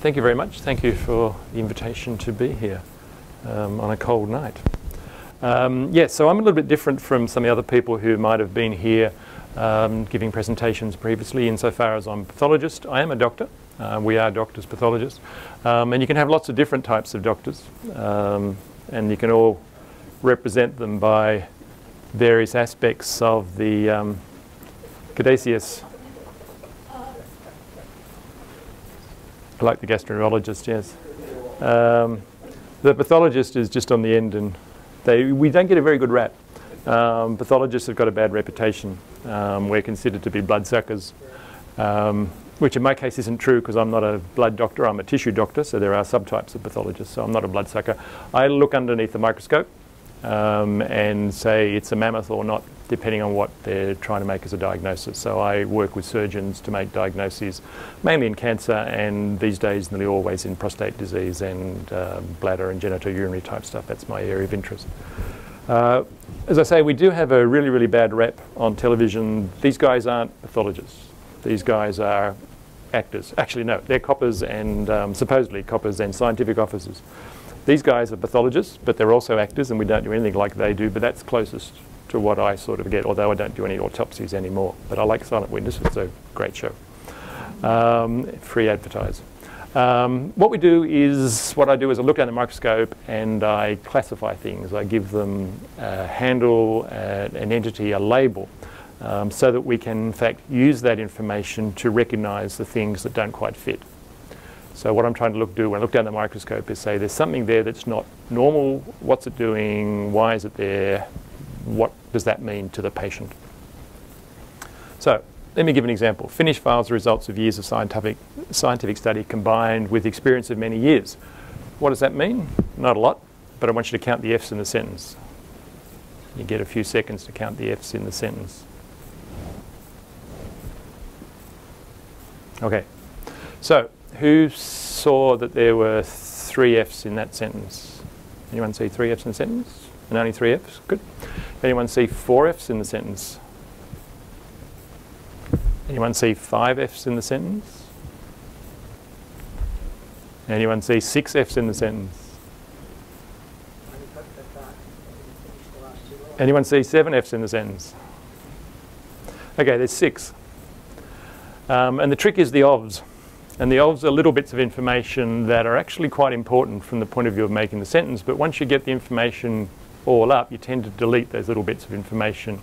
thank you very much. Thank you for the invitation to be here um, on a cold night. Um, yes, yeah, so I'm a little bit different from some of the other people who might have been here um, giving presentations previously insofar as I'm a pathologist. I am a doctor. Uh, we are doctors, pathologists. Um, and you can have lots of different types of doctors. Um, and you can all represent them by various aspects of the um, Caduceus. Like the gastroenterologist, yes. Um, the pathologist is just on the end, and they, we don't get a very good rap. Um, pathologists have got a bad reputation. Um, we're considered to be bloodsuckers, um, which in my case isn't true because I'm not a blood doctor, I'm a tissue doctor, so there are subtypes of pathologists, so I'm not a bloodsucker. I look underneath the microscope um, and say it's a mammoth or not, depending on what they're trying to make as a diagnosis. So I work with surgeons to make diagnoses, mainly in cancer and these days nearly always in prostate disease and uh, bladder and genitourinary type stuff. That's my area of interest. Uh, as I say, we do have a really, really bad rep on television. These guys aren't pathologists. These guys are actors. Actually, no, they're coppers and um, supposedly coppers and scientific officers. These guys are pathologists, but they're also actors, and we don't do anything like they do, but that's closest to what I sort of get, although I don't do any autopsies anymore. But I like Silent Witness, it's a great show. Um, free advertise. Um, what we do is, what I do is I look at the microscope and I classify things. I give them a handle, an entity, a label, um, so that we can in fact use that information to recognize the things that don't quite fit. So what I'm trying to look do when I look down the microscope is say there's something there that's not normal, what's it doing, why is it there, what does that mean to the patient? So let me give an example. Finnish files are results of years of scientific, scientific study combined with experience of many years. What does that mean? Not a lot, but I want you to count the F's in the sentence. You get a few seconds to count the F's in the sentence. Okay, so who saw that there were three F's in that sentence? Anyone see three F's in the sentence? And only three F's? Good. Anyone see four F's in the sentence? Anyone see five F's in the sentence? Anyone see six F's in the sentence? Anyone see seven F's in the sentence? Okay, there's six. Um, and the trick is the ofs. And the ofs are little bits of information that are actually quite important from the point of view of making the sentence, but once you get the information all up, you tend to delete those little bits of information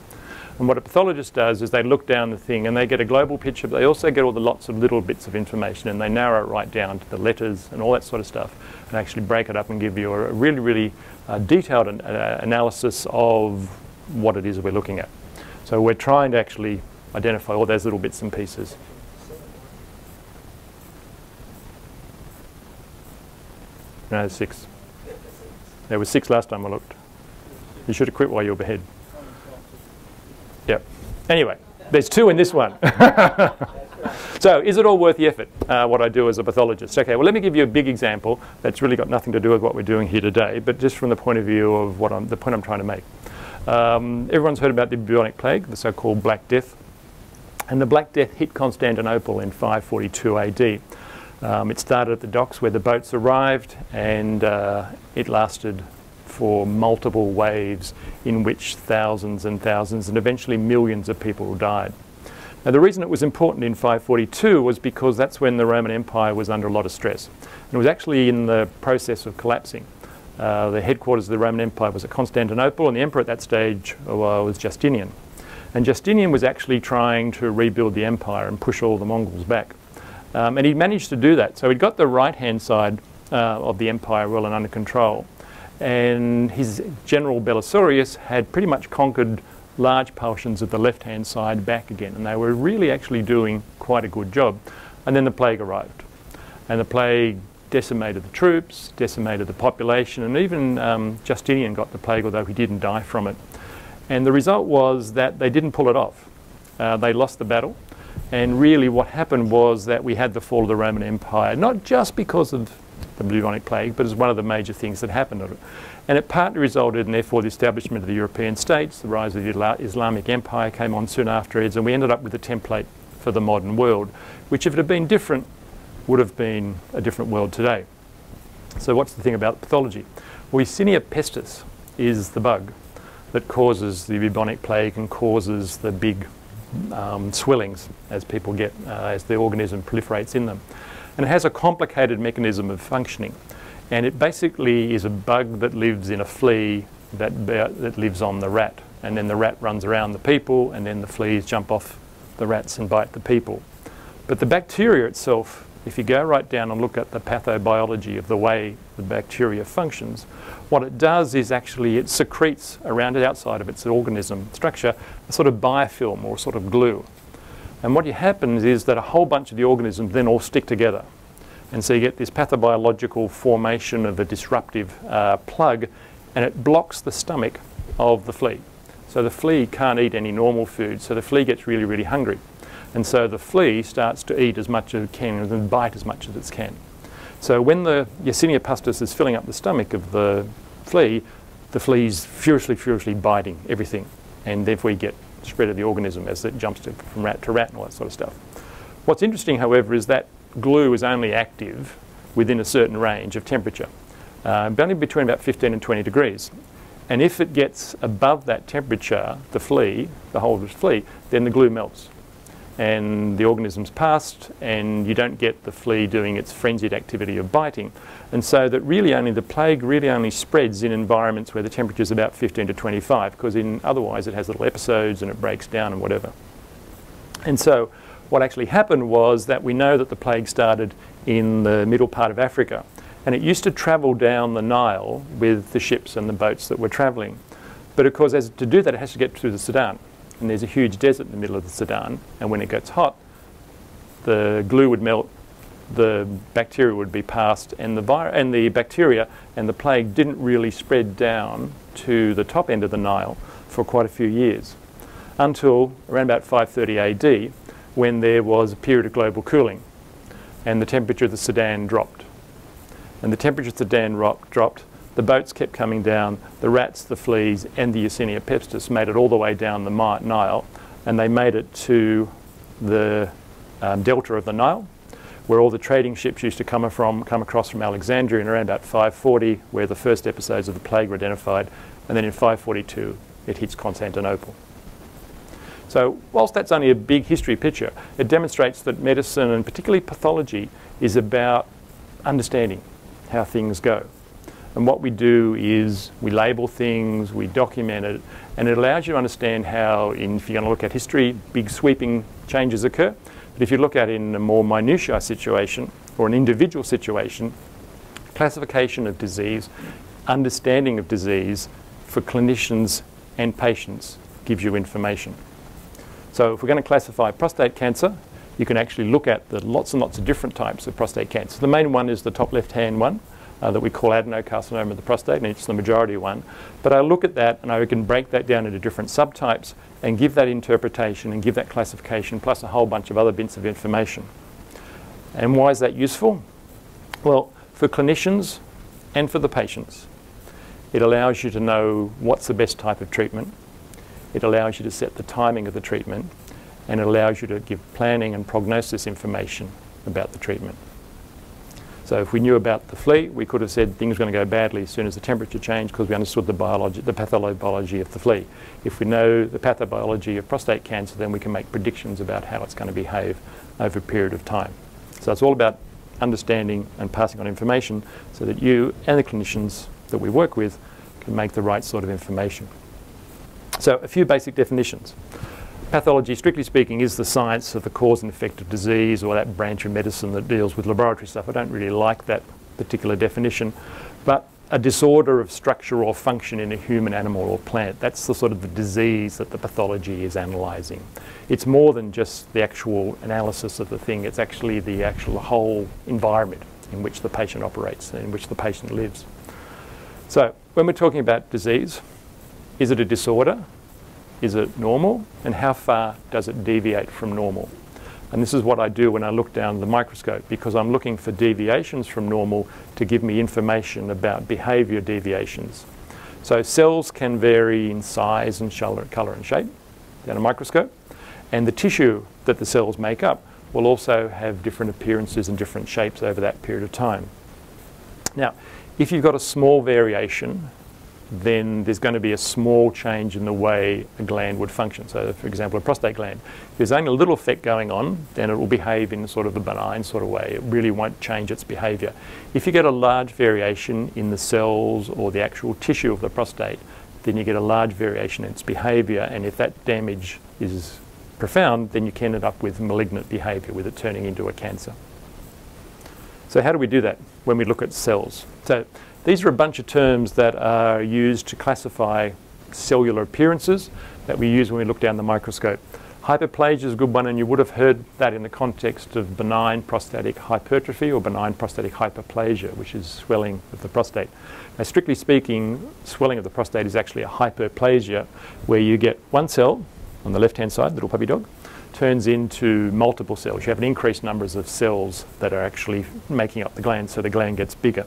and what a pathologist does is they look down the thing and they get a global picture, but they also get all the lots of little bits of information and they narrow it right down to the letters and all that sort of stuff and actually break it up and give you a really, really uh, detailed an, uh, analysis of what it is we're looking at. So we're trying to actually identify all those little bits and pieces. No, six. There was six last time I looked. You should have quit while you were ahead. Yep. Anyway, there's two in this one. so is it all worth the effort, uh, what I do as a pathologist? Okay, well, let me give you a big example that's really got nothing to do with what we're doing here today, but just from the point of view of what I'm, the point I'm trying to make. Um, everyone's heard about the bubonic plague, the so-called Black Death. And the Black Death hit Constantinople in 542 AD. Um, it started at the docks where the boats arrived and uh, it lasted for multiple waves in which thousands and thousands and eventually millions of people died. Now, the reason it was important in 542 was because that's when the Roman Empire was under a lot of stress. And it was actually in the process of collapsing. Uh, the headquarters of the Roman Empire was at Constantinople, and the emperor at that stage uh, was Justinian. And Justinian was actually trying to rebuild the empire and push all the Mongols back. Um, and he managed to do that. So he'd got the right hand side uh, of the empire well and under control and his general Belisarius had pretty much conquered large portions of the left-hand side back again, and they were really actually doing quite a good job. And then the plague arrived, and the plague decimated the troops, decimated the population, and even um, Justinian got the plague, although he didn't die from it. And the result was that they didn't pull it off. Uh, they lost the battle, and really what happened was that we had the fall of the Roman Empire, not just because of the bubonic plague, but as one of the major things that happened. And it partly resulted in, therefore, the establishment of the European states, the rise of the Islamic Empire came on soon afterwards, and we ended up with a template for the modern world, which if it had been different, would have been a different world today. So what's the thing about pathology? Yersinia pestis is the bug that causes the bubonic plague and causes the big um, swellings as people get, uh, as the organism proliferates in them. And it has a complicated mechanism of functioning. And it basically is a bug that lives in a flea that, that lives on the rat. And then the rat runs around the people, and then the fleas jump off the rats and bite the people. But the bacteria itself, if you go right down and look at the pathobiology of the way the bacteria functions, what it does is actually it secretes around it outside of its organism structure a sort of biofilm or sort of glue. And what happens is that a whole bunch of the organisms then all stick together. And so you get this pathobiological formation of a disruptive uh, plug and it blocks the stomach of the flea. So the flea can't eat any normal food, so the flea gets really, really hungry. And so the flea starts to eat as much as it can and then bite as much as it can. So when the Yersinia pestis is filling up the stomach of the flea, the flea's furiously, furiously biting everything. And therefore you get spread of the organism as it jumps to, from rat to rat and all that sort of stuff. What's interesting, however, is that glue is only active within a certain range of temperature, uh, only between about 15 and 20 degrees. And if it gets above that temperature, the flea, the whole flea, then the glue melts and the organism's passed and you don't get the flea doing its frenzied activity of biting. And so that really only the plague really only spreads in environments where the temperature is about 15 to 25 because in otherwise it has little episodes and it breaks down and whatever. And so what actually happened was that we know that the plague started in the middle part of Africa and it used to travel down the Nile with the ships and the boats that were travelling. But of course, as to do that, it has to get through the Sudan and there's a huge desert in the middle of the Sudan, and when it gets hot, the glue would melt, the bacteria would be passed, and the, vir- and the bacteria and the plague didn't really spread down to the top end of the Nile for quite a few years, until around about 530 AD, when there was a period of global cooling, and the temperature of the Sudan dropped. And the temperature of the Sudan dropped, the boats kept coming down. The rats, the fleas, and the Yersinia pestis made it all the way down the Nile, and they made it to the um, delta of the Nile, where all the trading ships used to come from, come across from Alexandria in around about 540, where the first episodes of the plague were identified, and then in 542 it hits Constantinople. So whilst that's only a big history picture, it demonstrates that medicine and particularly pathology is about understanding how things go. And what we do is we label things, we document it, and it allows you to understand how, in, if you're going to look at history, big sweeping changes occur. But if you look at it in a more minutiae situation or an individual situation, classification of disease, understanding of disease for clinicians and patients gives you information. So if we're going to classify prostate cancer, you can actually look at the lots and lots of different types of prostate cancer. The main one is the top left-hand one, uh, that we call adenocarcinoma of the prostate, and it's the majority one. But I look at that and I can break that down into different subtypes and give that interpretation and give that classification plus a whole bunch of other bits of information. And why is that useful? Well, for clinicians and for the patients, it allows you to know what's the best type of treatment. It allows you to set the timing of the treatment and it allows you to give planning and prognosis information about the treatment. So if we knew about the flea, we could have said things are going to go badly as soon as the temperature changed because we understood the biology, the pathobiology of the flea. If we know the pathobiology of prostate cancer, then we can make predictions about how it's going to behave over a period of time. So it's all about understanding and passing on information so that you and the clinicians that we work with can make the right sort of information. So a few basic definitions. Pathology, strictly speaking, is the science of the cause and effect of disease or that branch of medicine that deals with laboratory stuff. I don't really like that particular definition, but a disorder of structure or function in a human, animal, or plant. That's the sort of the disease that the pathology is analysing. It's more than just the actual analysis of the thing, it's actually the actual whole environment in which the patient operates and in which the patient lives. So, when we're talking about disease, is it a disorder? Is it normal? And how far does it deviate from normal? And this is what I do when I look down the microscope because I'm looking for deviations from normal to give me information about behavior deviations. So cells can vary in size and colour and shape down a microscope and the tissue that the cells make up will also have different appearances and different shapes over that period of time. Now, if you've got a small variation, then there's going to be a small change in the way a gland would function. So, for example, a prostate gland, if there's only a little effect going on, then it will behave in sort of a benign sort of way. It really won't change its behavior. If you get a large variation in the cells or the actual tissue of the prostate, then you get a large variation in its behavior, and if that damage is profound, then you can end up with malignant behavior, with it turning into a cancer. So how do we do that when we look at cells? So these are a bunch of terms that are used to classify cellular appearances that we use when we look down the microscope. Hyperplasia is a good one, and you would have heard that in the context of benign prostatic hypertrophy or benign prostatic hyperplasia, which is swelling of the prostate. Now, strictly speaking, swelling of the prostate is actually a hyperplasia, where you get one cell on the left-hand side, little puppy dog, turns into multiple cells. You have an increased numbers of cells that are actually making up the gland, so the gland gets bigger.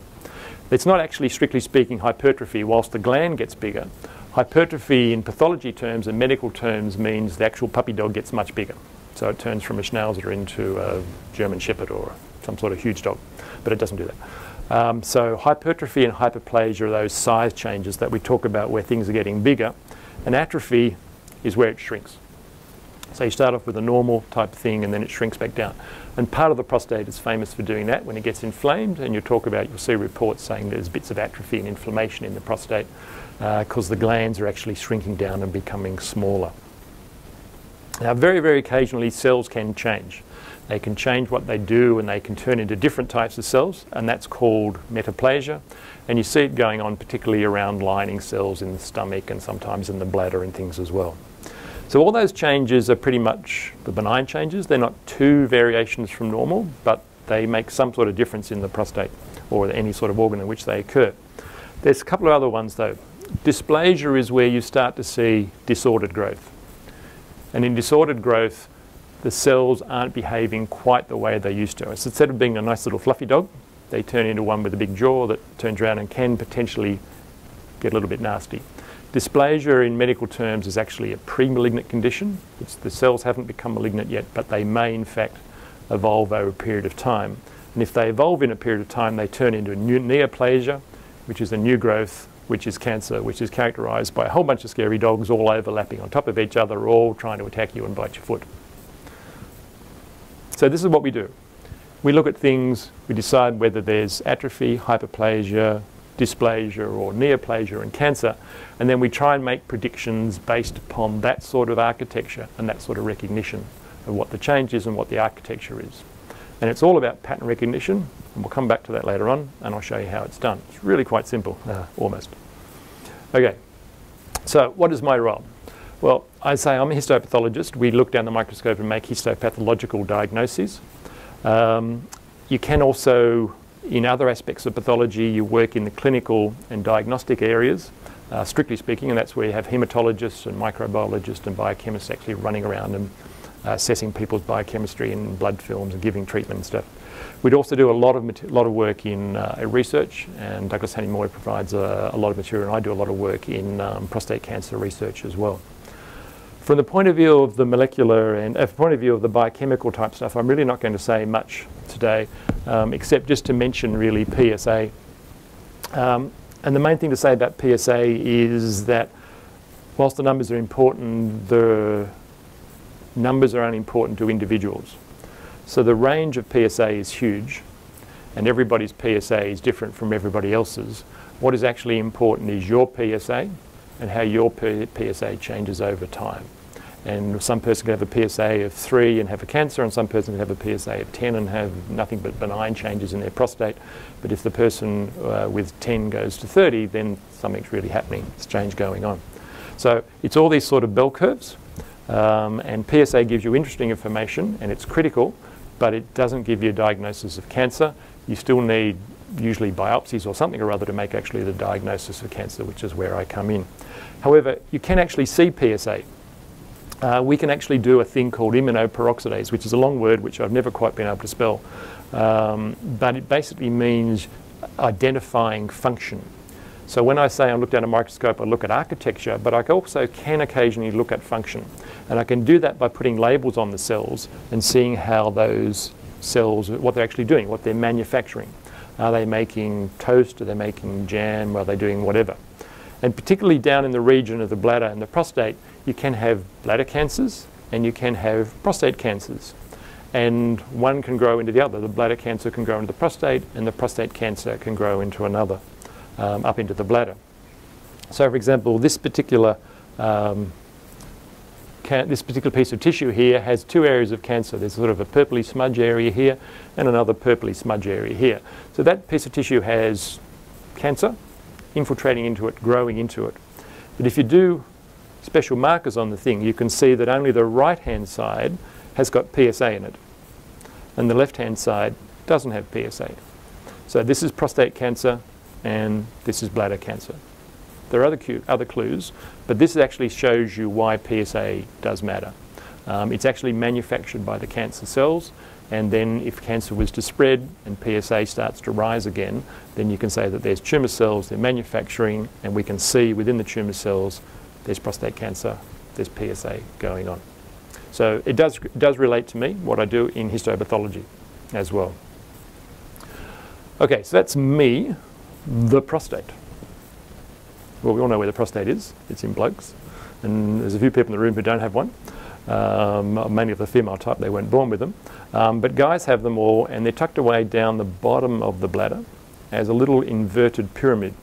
It's not actually, strictly speaking, hypertrophy whilst the gland gets bigger. Hypertrophy in pathology terms and medical terms means the actual puppy dog gets much bigger. So it turns from a Schnauzer into a German Shepherd or some sort of huge dog, but it doesn't do that. Um, so hypertrophy and hyperplasia are those size changes that we talk about where things are getting bigger, and atrophy is where it shrinks. So you start off with a normal type thing and then it shrinks back down. And part of the prostate is famous for doing that when it gets inflamed. And you talk about, you'll see reports saying there's bits of atrophy and inflammation in the prostate because uh, the glands are actually shrinking down and becoming smaller. Now, very, very occasionally, cells can change. They can change what they do and they can turn into different types of cells, and that's called metaplasia. And you see it going on particularly around lining cells in the stomach and sometimes in the bladder and things as well. So all those changes are pretty much the benign changes. They're not two variations from normal, but they make some sort of difference in the prostate or any sort of organ in which they occur. There's a couple of other ones though. Dysplasia is where you start to see disordered growth. And in disordered growth, the cells aren't behaving quite the way they used to. So instead of being a nice little fluffy dog, they turn into one with a big jaw that turns around and can potentially get a little bit nasty. Dysplasia in medical terms is actually a pre-malignant condition. It's the cells haven't become malignant yet, but they may in fact evolve over a period of time. And if they evolve in a period of time, they turn into a neoplasia, which is a new growth, which is cancer, which is characterized by a whole bunch of scary dogs all overlapping on top of each other, all trying to attack you and bite your foot. So this is what we do. We look at things, we decide whether there's atrophy, hyperplasia, dysplasia or neoplasia and cancer, and then we try and make predictions based upon that sort of architecture and that sort of recognition of what the change is and what the architecture is. And it's all about pattern recognition, and we'll come back to that later on, and I'll show you how it's done. It's really quite simple, uh, almost. Okay, so what is my role? Well, I say I'm a histopathologist. We look down the microscope and make histopathological diagnoses. Um, you can also in other aspects of pathology, you work in the clinical and diagnostic areas, uh, strictly speaking, and that's where you have hematologists and microbiologists and biochemists actually running around and uh, assessing people's biochemistry and blood films and giving treatment and stuff. We'd also do a lot of a lot of work in uh, research, and Douglas Hanly Moir provides a, a, lot of material, and I do a lot of work in um, prostate cancer research as well. From the point of view of the molecular and uh, from the point of view of the biochemical type stuff, I'm really not going to say much today, um, except just to mention really PSA. Um, and the main thing to say about PSA is that whilst the numbers are important, the numbers are only important to individuals. So the range of PSA is huge, and everybody's PSA is different from everybody else's. What is actually important is your PSA and how your PSA changes over time. And some person can have a PSA of 3 and have a cancer, and some person can have a PSA of 10 and have nothing but benign changes in their prostate. But if the person uh, with 10 goes to 30, then something's really happening. it's change going on. So it's all these sort of bell curves. Um, and PSA gives you interesting information, and it's critical, but it doesn't give you a diagnosis of cancer. You still need usually biopsies or something or other to make actually the diagnosis of cancer, which is where I come in. However, you can actually see PSA uh, we can actually do a thing called immunoperoxidase, which is a long word which I've never quite been able to spell. Um, but it basically means identifying function. So when I say I look down a microscope, I look at architecture, but I also can occasionally look at function. And I can do that by putting labels on the cells and seeing how those cells, what they're actually doing, what they're manufacturing. Are they making toast? Are they making jam? Are they doing whatever? And particularly down in the region of the bladder and the prostate, you can have bladder cancers and you can have prostate cancers. And one can grow into the other. The bladder cancer can grow into the prostate, and the prostate cancer can grow into another, um, up into the bladder. So, for example, this particular um, this particular piece of tissue here has two areas of cancer. There's sort of a purpley smudge area here and another purpley smudge area here. So that piece of tissue has cancer infiltrating into it, growing into it. But if you do special markers on the thing, you can see that only the right-hand side has got PSA in it, and the left-hand side doesn't have PSA. So this is prostate cancer, and this is bladder cancer. There are other, other clues, but this actually shows you why PSA does matter. Um, it's actually manufactured by the cancer cells, and then if cancer was to spread and PSA starts to rise again, then you can say that there's tumour cells, they're manufacturing, and we can see within the tumour cells there's prostate cancer, there's PSA going on. So it does, does relate to me, what I do in histopathology as well. Okay, so that's me, the prostate. Well, we all know where the prostate is. It's in blokes. And there's a few people in the room who don't have one. Um, mainly of the female type, they weren't born with them. Um, but guys have them all, and they're tucked away down the bottom of the bladder as a little inverted pyramid.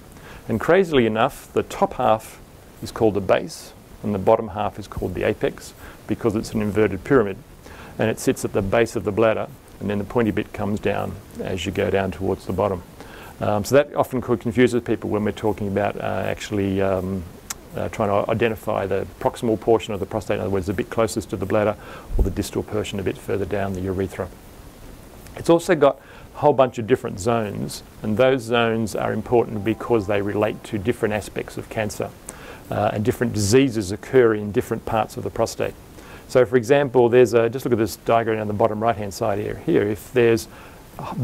And crazily enough, the top half is called the base, and the bottom half is called the apex because it's an inverted pyramid. And it sits at the base of the bladder, and then the pointy bit comes down as you go down towards the bottom. Um, so that often could confuses people when we're talking about uh, actually um, uh, trying to identify the proximal portion of the prostate, in other words, the bit closest to the bladder, or the distal portion a bit further down the urethra. It's also got a whole bunch of different zones, and those zones are important because they relate to different aspects of cancer, uh, and different diseases occur in different parts of the prostate. So, for example, there's a, just look at this diagram on the bottom right-hand side here. Here, if there's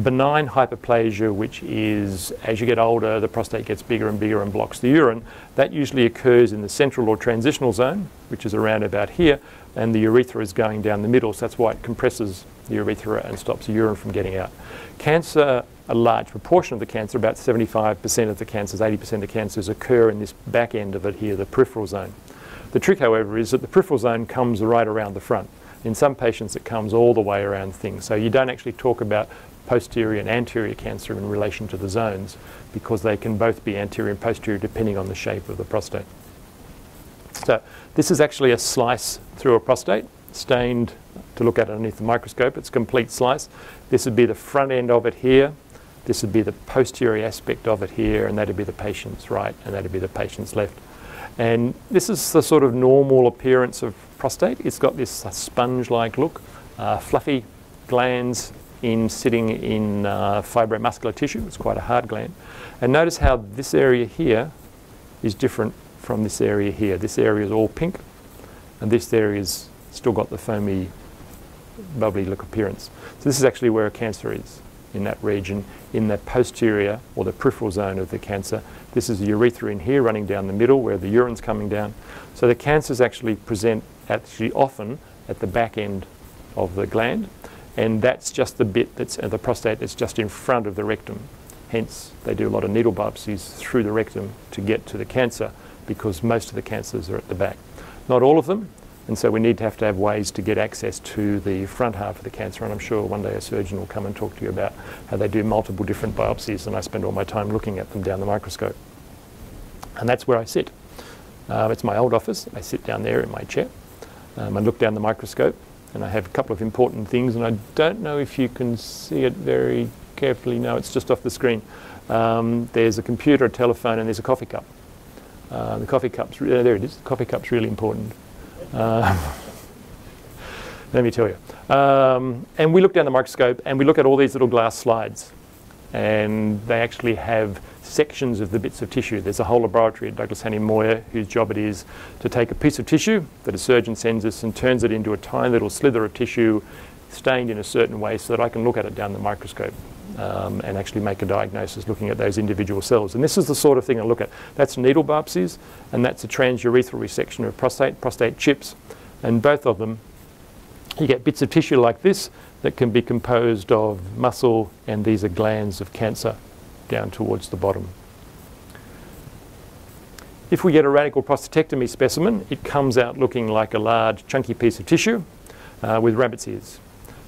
benign hyperplasia, which is as you get older, the prostate gets bigger and bigger and blocks the urine. That usually occurs in the central or transitional zone, which is around about here, and the urethra is going down the middle, so that's why it compresses the urethra and stops the urine from getting out. Cancer, a large proportion of the cancer, about 75% of the cancers, 80% of the cancers occur in this back end of it here, the peripheral zone. The trick, however, is that the peripheral zone comes right around the front. In some patients, it comes all the way around things. So you don't actually talk about posterior and anterior cancer in relation to the zones because they can both be anterior and posterior depending on the shape of the prostate. So this is actually a slice through a prostate, stained to look at underneath the microscope. It's a complete slice. This would be the front end of it here. This would be the posterior aspect of it here, and that would be the patient's right, and that would be the patient's left. And this is the sort of normal appearance of prostate. It's got this sponge-like look, uh, fluffy glands, in sitting in uh, fibromuscular tissue. It's quite a hard gland. And notice how this area here is different from this area here. This area is all pink, and this area is still got the foamy, bubbly look appearance. So this is actually where a cancer is in that region, in the posterior or the peripheral zone of the cancer. This is the urethra in here running down the middle where the urine's coming down. So the cancers actually present actually often at the back end of the gland and that's just the bit that's uh, the prostate that's just in front of the rectum. Hence, they do a lot of needle biopsies through the rectum to get to the cancer because most of the cancers are at the back. Not all of them, and so we need to have to have ways to get access to the front half of the cancer. And I'm sure one day a surgeon will come and talk to you about how they do multiple different biopsies, and I spend all my time looking at them down the microscope. And that's where I sit. Uh, it's my old office. I sit down there in my chair um, and look down the microscope and I have a couple of important things, and I don't know if you can see it very carefully. No, it's just off the screen. Um, there's a computer, a telephone, and there's a coffee cup. Uh, the coffee cup's uh, there. It is. The coffee cup's really important. Uh, let me tell you. Um, and we look down the microscope, and we look at all these little glass slides, and they actually have sections of the bits of tissue. There's a whole laboratory at Douglas Hanly Moir whose job it is to take a piece of tissue that a surgeon sends us and turns it into a tiny little slither of tissue stained in a certain way so that I can look at it down the microscope. um, and actually make a diagnosis looking at those individual cells. And this is the sort of thing I look at. That's needle biopsies, and that's a transurethral resection of prostate, prostate chips. And both of them, you get bits of tissue like this that can be composed of muscle, and these are glands of cancer down towards the bottom. If we get a radical prostatectomy specimen, it comes out looking like a large chunky piece of tissue uh, with rabbit's ears.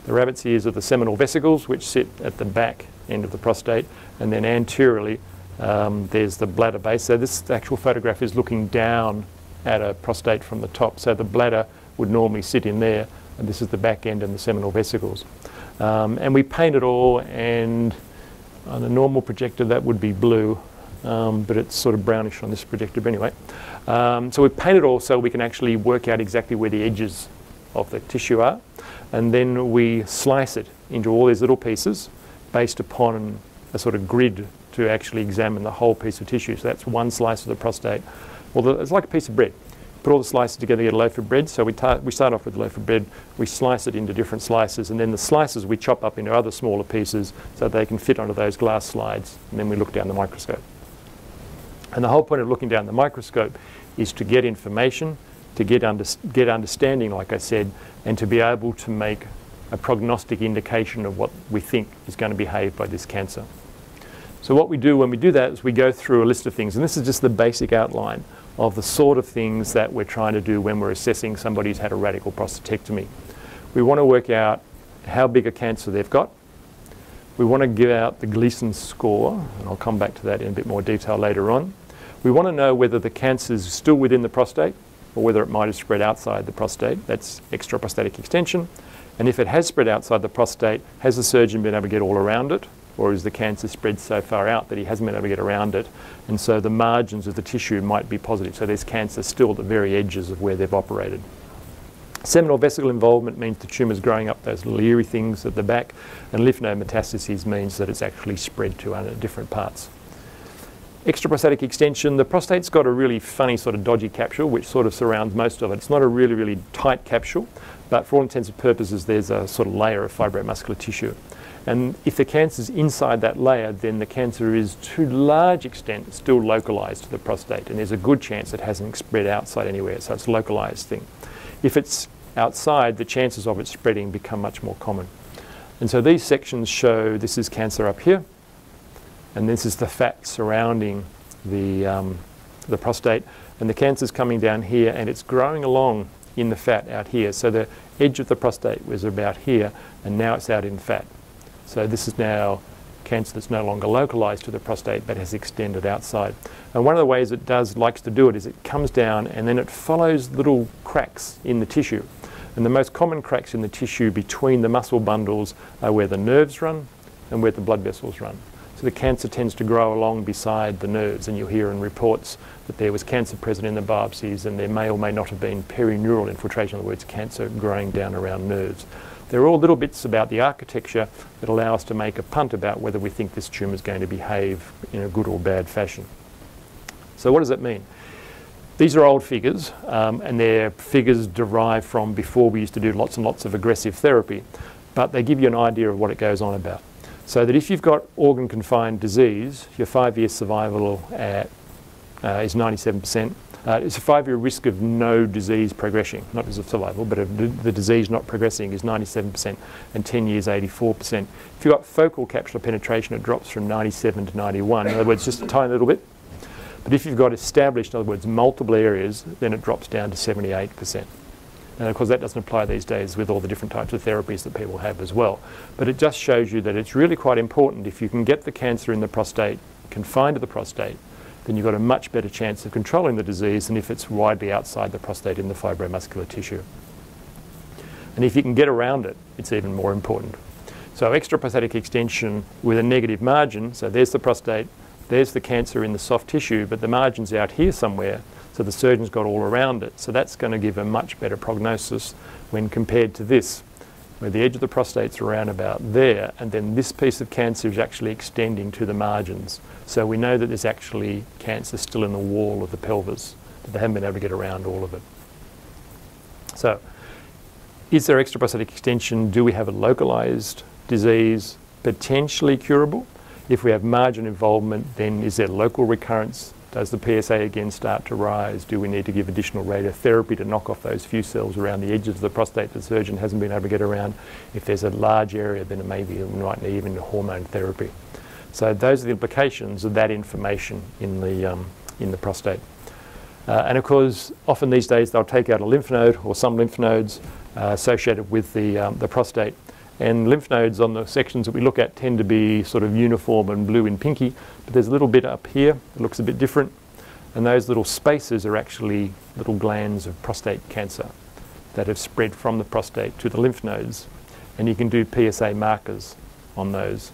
The rabbit's ears are the seminal vesicles which sit at the back end of the prostate and then anteriorly um, there's the bladder base. So this actual photograph is looking down at a prostate from the top. So the bladder would normally sit in there and this is the back end and the seminal vesicles. Um, and we paint it all and on a normal projector that would be blue um, but it's sort of brownish on this projector but anyway. Um, so we paint it all so we can actually work out exactly where the edges of the tissue are and then we slice it into all these little pieces based upon a sort of grid to actually examine the whole piece of tissue. So that's one slice of the prostate. Well, it's like a piece of bread. Put all the slices together, to get a loaf of bread. So we, we start off with a loaf of bread, we slice it into different slices, and then the slices we chop up into other smaller pieces so they can fit onto those glass slides, and then we look down the microscope. And the whole point of looking down the microscope is to get information to get, under, get understanding, like I said, and to be able to make a prognostic indication of what we think is going to behave by this cancer. So what we do when we do that is we go through a list of things, and this is just the basic outline of the sort of things that we're trying to do when we're assessing somebody who's had a radical prostatectomy. We want to work out how big a cancer they've got. We want to give out the Gleason score, and I'll come back to that in a bit more detail later on. We want to know whether the cancer is still within the prostate, or whether it might have spread outside the prostate. That's extraprostatic extension. And if it has spread outside the prostate, has the surgeon been able to get all around it? Or is the cancer spread so far out that he hasn't been able to get around it? And so the margins of the tissue might be positive. So there's cancer still at the very edges of where they've operated. Seminal vesicle involvement means the tumour is growing up those little things at the back, and lymph node metastases means that it's actually spread to different parts. Extraprostatic extension, the prostate's got a really funny sort of dodgy capsule which sort of surrounds most of it. It's not a really, really tight capsule, but for all intents and purposes there's a sort of layer of fibromuscular tissue. And if the cancer is inside that layer, then the cancer is to large extent still localized to the prostate, and there's a good chance it hasn't spread outside anywhere, so it's a localized thing. If it's outside, the chances of it spreading become much more common. And so these sections show this is cancer up here, and this is the fat surrounding the, um, the prostate. And the cancer's coming down here and it's growing along in the fat out here. So the edge of the prostate was about here and now it's out in fat. So this is now cancer that's no longer localized to the prostate but has extended outside. And one of the ways it does likes to do it is it comes down and then it follows little cracks in the tissue. And the most common cracks in the tissue between the muscle bundles are where the nerves run and where the blood vessels run. So the cancer tends to grow along beside the nerves, and you'll hear in reports that there was cancer present in the biopsies, and there may or may not have been perineural infiltration, in other words, cancer growing down around nerves. They're all little bits about the architecture that allow us to make a punt about whether we think this tumour is going to behave in a good or bad fashion. So what does that mean? These are old figures, um, and they're figures derived from before we used to do lots and lots of aggressive therapy, but they give you an idea of what it goes on about. So that if you've got organ confined disease, your five year survival at, uh, is 97%. Uh, it's a five year risk of no disease progressing, not just of survival, but of the disease not progressing is 97%, and 10 years 84%. If you've got focal capsular penetration, it drops from 97 to 91. In other words, just a tiny little bit. But if you've got established, in other words, multiple areas, then it drops down to 78%. And of course, that doesn't apply these days with all the different types of therapies that people have as well. But it just shows you that it's really quite important if you can get the cancer in the prostate confined to the prostate, then you've got a much better chance of controlling the disease than if it's widely outside the prostate in the fibromuscular tissue. And if you can get around it, it's even more important. So extraprostatic extension with a negative margin, so there's the prostate, there's the cancer in the soft tissue, but the margin's out here somewhere, so the surgeon's got all around it. So that's going to give a much better prognosis when compared to this, where the edge of the prostate's around about there, and then this piece of cancer is actually extending to the margins. So we know that there's actually cancer still in the wall of the pelvis, but they haven't been able to get around all of it. So is there extraprostatic extension? Do we have a localized disease? potentially curable. If we have margin involvement, then is there local recurrence? Does the PSA again start to rise? Do we need to give additional radiotherapy to knock off those few cells around the edges of the prostate that the surgeon hasn't been able to get around? If there's a large area, then it maybe it might need even hormone therapy. So those are the implications of that information in the, um, in the prostate. Uh, and of course, often these days they'll take out a lymph node or some lymph nodes uh, associated with the, um, the prostate. And lymph nodes on the sections that we look at tend to be sort of uniform and blue and pinky, but there's a little bit up here that looks a bit different. And those little spaces are actually little glands of prostate cancer that have spread from the prostate to the lymph nodes. And you can do PSA markers on those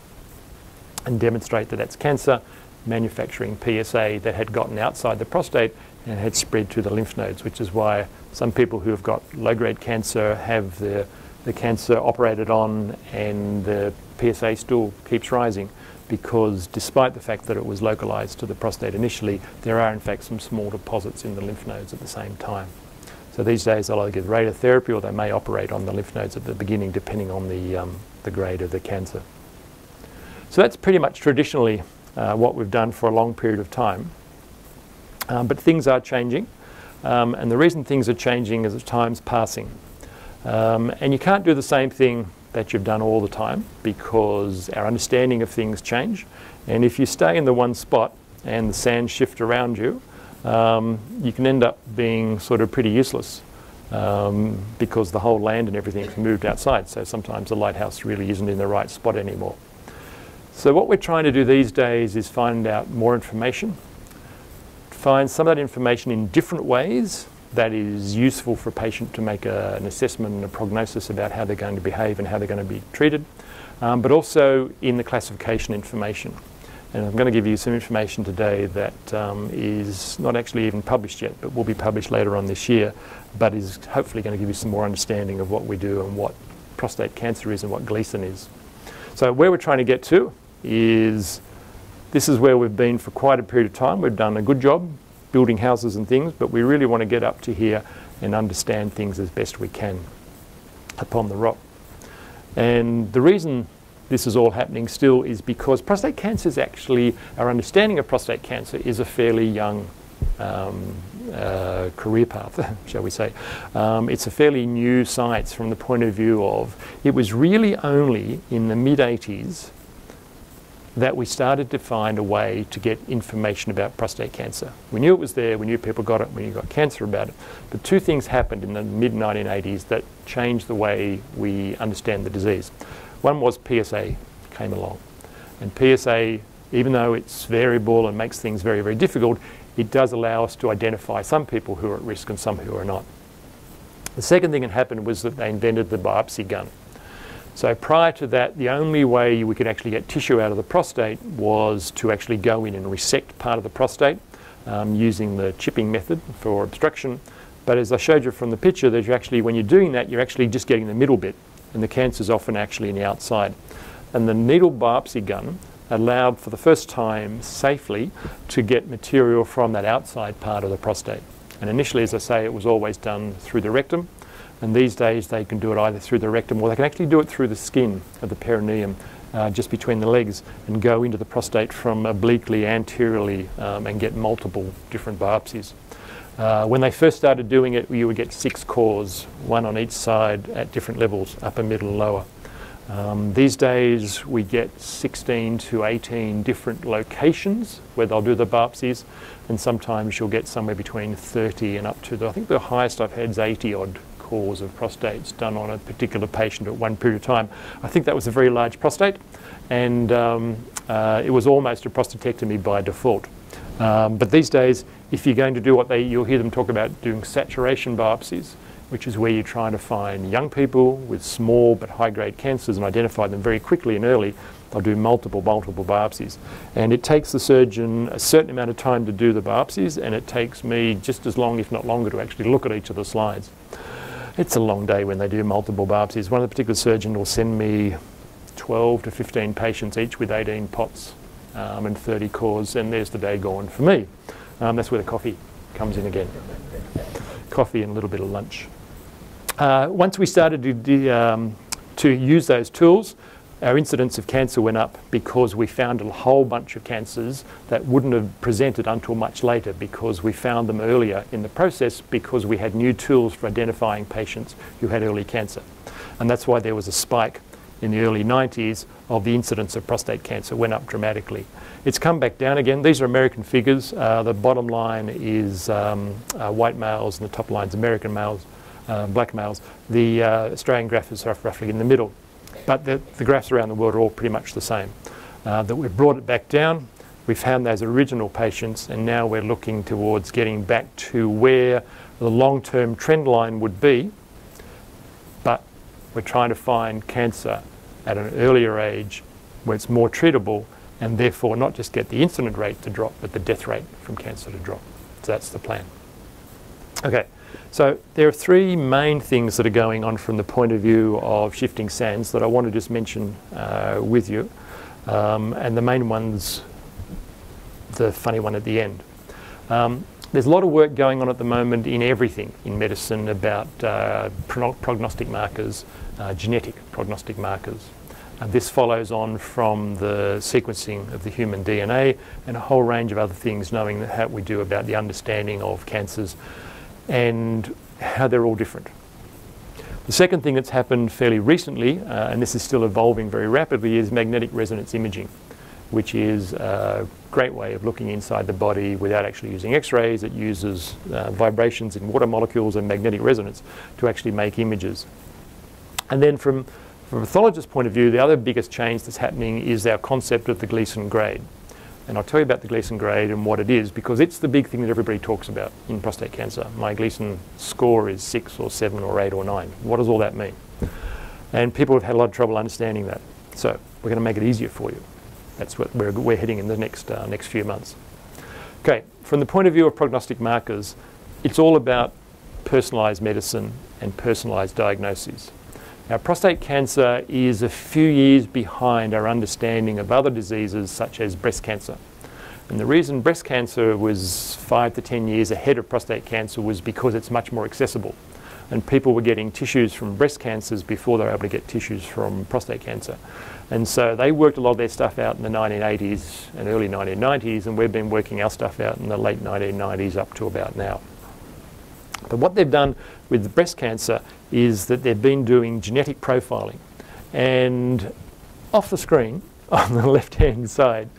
and demonstrate that that's cancer manufacturing PSA that had gotten outside the prostate and had spread to the lymph nodes, which is why some people who have got low grade cancer have the the cancer operated on and the PSA still keeps rising because despite the fact that it was localized to the prostate initially, there are in fact some small deposits in the lymph nodes at the same time. So these days they'll either give radiotherapy or they may operate on the lymph nodes at the beginning depending on the, um, the grade of the cancer. So that's pretty much traditionally uh, what we've done for a long period of time. Um, but things are changing. Um, and the reason things are changing is that time's passing. Um, and you can't do the same thing that you've done all the time because our understanding of things change. And if you stay in the one spot and the sands shift around you, um, you can end up being sort of pretty useless um, because the whole land and everything's moved outside. So sometimes the lighthouse really isn't in the right spot anymore. So what we're trying to do these days is find out more information, find some of that information in different ways that is useful for a patient to make a, an assessment and a prognosis about how they're going to behave and how they're going to be treated, um, but also in the classification information. And I'm going to give you some information today that um, is not actually even published yet, but will be published later on this year, but is hopefully going to give you some more understanding of what we do and what prostate cancer is and what Gleason is. So where we're trying to get to is this is where we've been for quite a period of time. We've done a good job building houses and things, but we really want to get up to here and understand things as best we can upon the rock. And the reason this is all happening still is because prostate cancer is actually, our understanding of prostate cancer is a fairly young um, uh, career path, shall we say. Um, it's a fairly new science from the point of view of it was really only in the mid 80s that we started to find a way to get information about prostate cancer. We knew it was there, we knew people got it, we knew got cancer about it. But two things happened in the mid 1980s that changed the way we understand the disease. One was PSA came along. And PSA, even though it's variable and makes things very, very difficult, it does allow us to identify some people who are at risk and some who are not. The second thing that happened was that they invented the biopsy gun. So prior to that, the only way we could actually get tissue out of the prostate was to actually go in and resect part of the prostate um, using the chipping method for obstruction. But as I showed you from the picture, that you actually, when you're doing that, you're actually just getting the middle bit, and the cancer is often actually in the outside. And the needle biopsy gun allowed for the first time safely to get material from that outside part of the prostate. And initially, as I say, it was always done through the rectum. And these days they can do it either through the rectum or they can actually do it through the skin of the perineum, uh, just between the legs, and go into the prostate from obliquely, anteriorly, um, and get multiple different biopsies. Uh, when they first started doing it, you would get six cores, one on each side at different levels, upper, middle, lower. Um, these days, we get 16 to 18 different locations where they'll do the biopsies, and sometimes you'll get somewhere between 30 and up to the, I think the highest I've had is 80 odd of prostates done on a particular patient at one period of time. I think that was a very large prostate, and um, uh, it was almost a prostatectomy by default. Um, but these days, if you're going to do what they, you'll hear them talk about doing saturation biopsies, which is where you're trying to find young people with small but high-grade cancers and identify them very quickly and early. They'll do multiple, multiple biopsies. And it takes the surgeon a certain amount of time to do the biopsies, and it takes me just as long, if not longer, to actually look at each of the slides. It's a long day when they do multiple biopsies. One of the particular surgeons will send me 12 to 15 patients each with 18 pots um, and 30 cores, and there's the day gone for me. Um, that's where the coffee comes in again. coffee and a little bit of lunch. Uh, once we started to, um, to use those tools, our incidence of cancer went up because we found a whole bunch of cancers that wouldn't have presented until much later because we found them earlier in the process because we had new tools for identifying patients who had early cancer. And that's why there was a spike in the early 90s of the incidence of prostate cancer went up dramatically. It's come back down again. These are American figures. Uh, the bottom line is um, uh, white males and the top line is American males, uh, black males. The uh, Australian graph is roughly in the middle. But the, the graphs around the world are all pretty much the same. Uh, that we've brought it back down, we found those original patients, and now we're looking towards getting back to where the long-term trend line would be, but we're trying to find cancer at an earlier age where it's more treatable and therefore not just get the incident rate to drop, but the death rate from cancer to drop. So that's the plan. Okay. So there are three main things that are going on from the point of view of shifting sands that I want to just mention uh, with you. Um, and the main one's the funny one at the end. Um, there's a lot of work going on at the moment in everything in medicine about uh, prognostic markers, uh, genetic prognostic markers. And this follows on from the sequencing of the human DNA and a whole range of other things, knowing how we do about the understanding of cancers and how they're all different. The second thing that's happened fairly recently, uh, and this is still evolving very rapidly, is magnetic resonance imaging, which is a great way of looking inside the body without actually using x-rays. It uses uh, vibrations in water molecules and magnetic resonance to actually make images. And then from, from a pathologist's point of view, the other biggest change that's happening is our concept of the Gleason grade. And I'll tell you about the Gleason grade and what it is because it's the big thing that everybody talks about in prostate cancer. My Gleason score is six or seven or eight or nine. What does all that mean? And people have had a lot of trouble understanding that. So we're going to make it easier for you. That's what we're, we're heading in the next, uh, next few months. Okay, from the point of view of prognostic markers, it's all about personalised medicine and personalised diagnoses. Now, prostate cancer is a few years behind our understanding of other diseases such as breast cancer. And the reason breast cancer was five to 10 years ahead of prostate cancer was because it's much more accessible. And people were getting tissues from breast cancers before they were able to get tissues from prostate cancer. And so they worked a lot of their stuff out in the 1980s and early 1990s, and we've been working our stuff out in the late 1990s up to about now. But what they've done with breast cancer is that they've been doing genetic profiling. And off the screen, on the left-hand side,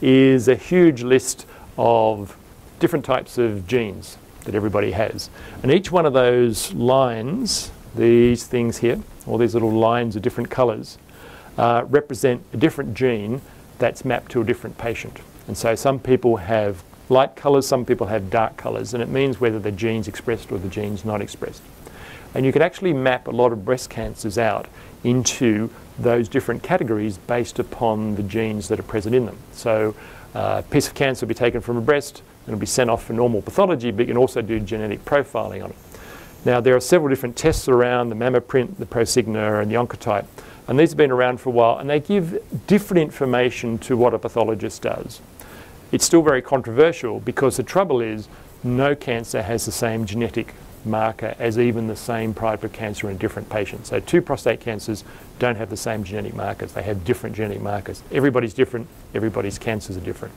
is a huge list of different types of genes that everybody has. And each one of those lines, these things here, all these little lines of different colours, uh, represent a different gene that's mapped to a different patient. And so some people have light colours, some people have dark colours, and it means whether the gene's expressed or the gene's not expressed. And you can actually map a lot of breast cancers out into those different categories based upon the genes that are present in them. So uh, a piece of cancer will be taken from a breast and it'll be sent off for normal pathology, but you can also do genetic profiling on it. Now there are several different tests around, the MammaPrint, the Prosigna and the Oncotype, and these have been around for a while and they give different information to what a pathologist does. It's still very controversial because the trouble is no cancer has the same genetic marker as even the same type of cancer in different patients. So two prostate cancers don't have the same genetic markers. They have different genetic markers. Everybody's different. Everybody's cancers are different.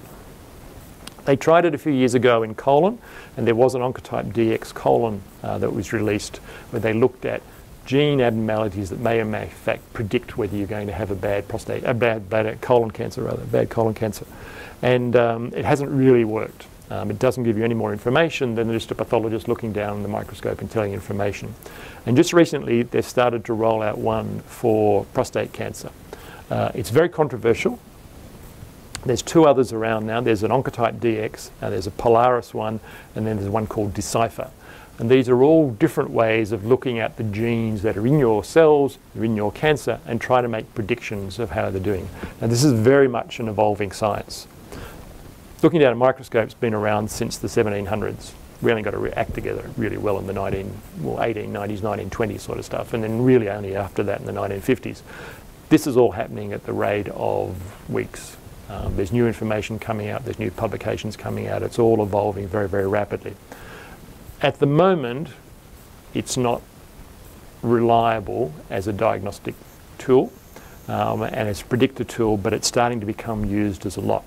They tried it a few years ago in colon, and there was an Oncotype DX colon uh, that was released where they looked at gene abnormalities that may or may in fact predict whether you're going to have a bad prostate, a bad, bad colon cancer rather, bad colon cancer and um, it hasn't really worked. Um, it doesn't give you any more information than just a pathologist looking down the microscope and telling information. And just recently, they've started to roll out one for prostate cancer. Uh, it's very controversial. There's two others around now. There's an Oncotype DX, and there's a Prolaris one, and then there's one called Decipher. And these are all different ways of looking at the genes that are in your cells, are in your cancer, and try to make predictions of how they're doing. Now, this is very much an evolving science looking down at microscopes been around since the 1700s. We only got to act together really well in the 19, well, 1890s, 1920s sort of stuff, and then really only after that in the 1950s. This is all happening at the rate of weeks. Um, there's new information coming out, there's new publications coming out, it's all evolving very, very rapidly. At the moment, it's not reliable as a diagnostic tool um, and it's a predictor tool, but it's starting to become used as a lot.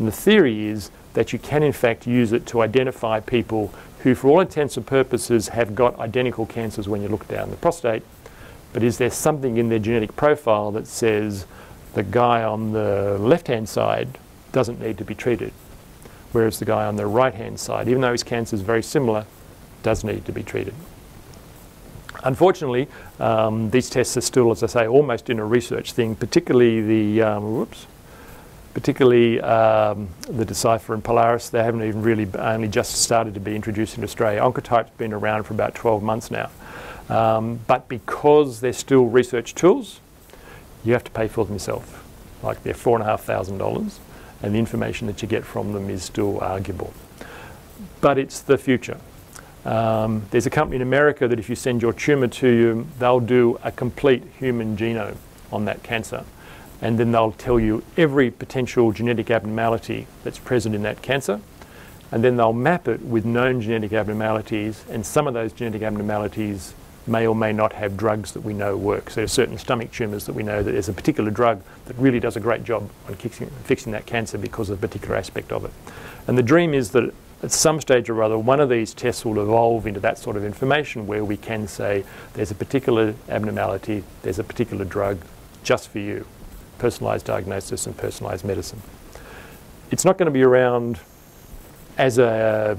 And the theory is that you can in fact use it to identify people who for all intents and purposes have got identical cancers when you look down the prostate, but is there something in their genetic profile that says the guy on the left-hand side doesn't need to be treated, whereas the guy on the right-hand side, even though his cancer is very similar, does need to be treated. Unfortunately, um, these tests are still, as I say, almost in a research thing, particularly the, um, whoops, particularly um, the Decipher and Prolaris. They haven't even really only just started to be introduced in Australia. Oncotype's been around for about 12 months now. Um, but because they're still research tools, you have to pay for them yourself. Like they're four and a half thousand dollars, and the information that you get from them is still arguable. But it's the future. Um, there's a company in America that if you send your tumour to you, they'll do a complete human genome on that cancer. And then they'll tell you every potential genetic abnormality that's present in that cancer. And then they'll map it with known genetic abnormalities. And some of those genetic abnormalities may or may not have drugs that we know work. So there are certain stomach tumours that we know that there's a particular drug that really does a great job on fixing, fixing that cancer because of a particular aspect of it. And the dream is that at some stage or other, one of these tests will evolve into that sort of information where we can say there's a particular abnormality, there's a particular drug just for you, personalised diagnosis and personalised medicine. It's not going to be around as a,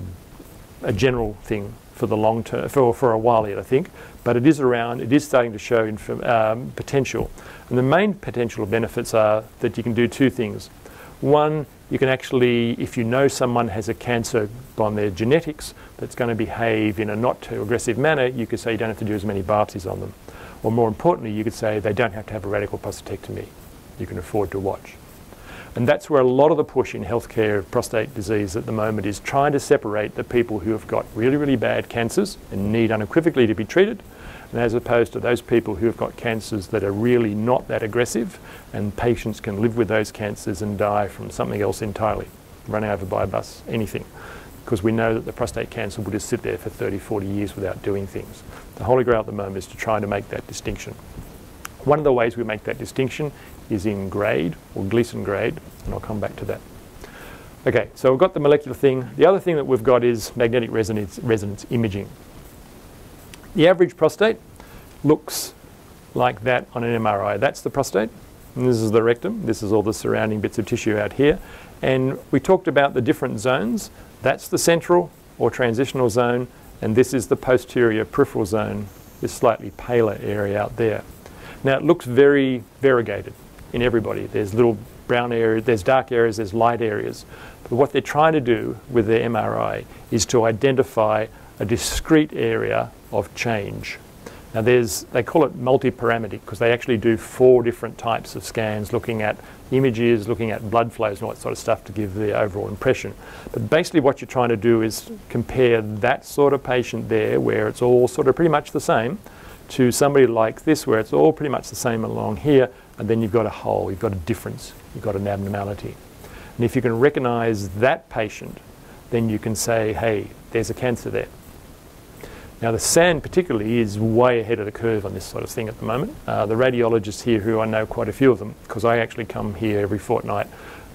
a general thing for the long term, for, for a while yet, I think, but it is around, it is starting to show um, potential. And the main potential benefits are that you can do two things. One, you can actually, if you know someone has a cancer on their genetics that's going to behave in a not too aggressive manner, you could say you don't have to do as many biopsies on them. Or more importantly, you could say they don't have to have a radical prostatectomy. You can afford to watch. And that's where a lot of the push in healthcare of prostate disease at the moment is trying to separate the people who have got really, really bad cancers and need unequivocally to be treated as opposed to those people who have got cancers that are really not that aggressive and patients can live with those cancers and die from something else entirely, run over by a bus, anything. Because we know that the prostate cancer will just sit there for 30, 40 years without doing things. The holy grail at the moment is to try to make that distinction. One of the ways we make that distinction is in grade or Gleason grade, and I'll come back to that. Okay, so we've got the molecular thing. The other thing that we've got is magnetic resonance, resonance imaging. The average prostate looks like that on an MRI. That's the prostate. And this is the rectum. This is all the surrounding bits of tissue out here. And we talked about the different zones. That's the central or transitional zone, and this is the posterior peripheral zone, this slightly paler area out there. Now it looks very variegated in everybody. There's little brown areas, there's dark areas, there's light areas. But what they're trying to do with their MRI is to identify a discrete area of change. Now there's, they call it multi-parametric because they actually do four different types of scans looking at images, looking at blood flows and all that sort of stuff to give the overall impression. But basically what you're trying to do is compare that sort of patient there where it's all sort of pretty much the same to somebody like this where it's all pretty much the same along here and then you've got a hole, you've got a difference, you've got an abnormality. And if you can recognize that patient, then you can say, hey, there's a cancer there. Now, the SAN particularly is way ahead of the curve on this sort of thing at the moment. Uh, the radiologists here, who I know quite a few of them, because I actually come here every fortnight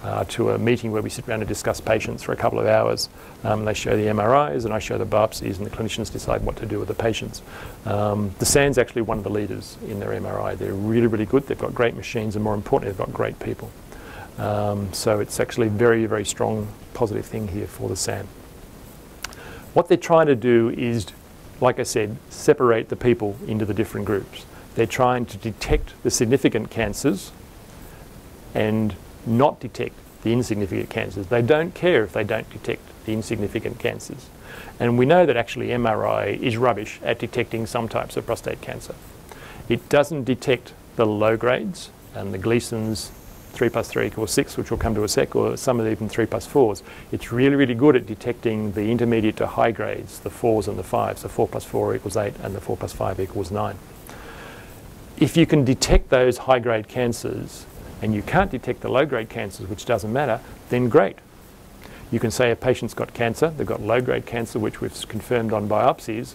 uh, to a meeting where we sit around and discuss patients for a couple of hours. Um, they show the MRIs and I show the biopsies, and the clinicians decide what to do with the patients. Um, the SAN's actually one of the leaders in their MRI. They're really, really good. They've got great machines, and more importantly, they've got great people. Um, so it's actually a very, very strong positive thing here for the SAN. What they're trying to do is like I said, separate the people into the different groups. They're trying to detect the significant cancers and not detect the insignificant cancers. They don't care if they don't detect the insignificant cancers. And we know that actually MRI is rubbish at detecting some types of prostate cancer. It doesn't detect the low grades and the Gleasons 3 plus 3 equals 6, which we'll come to a sec, or some of even 3 plus 4s. It's really, really good at detecting the intermediate to high grades, the 4s and the 5s. So 4 plus 4 equals 8 and the 4 plus 5 equals 9. If you can detect those high grade cancers and you can't detect the low grade cancers, which doesn't matter, then great. You can say a patient's got cancer, they've got low grade cancer, which we've confirmed on biopsies,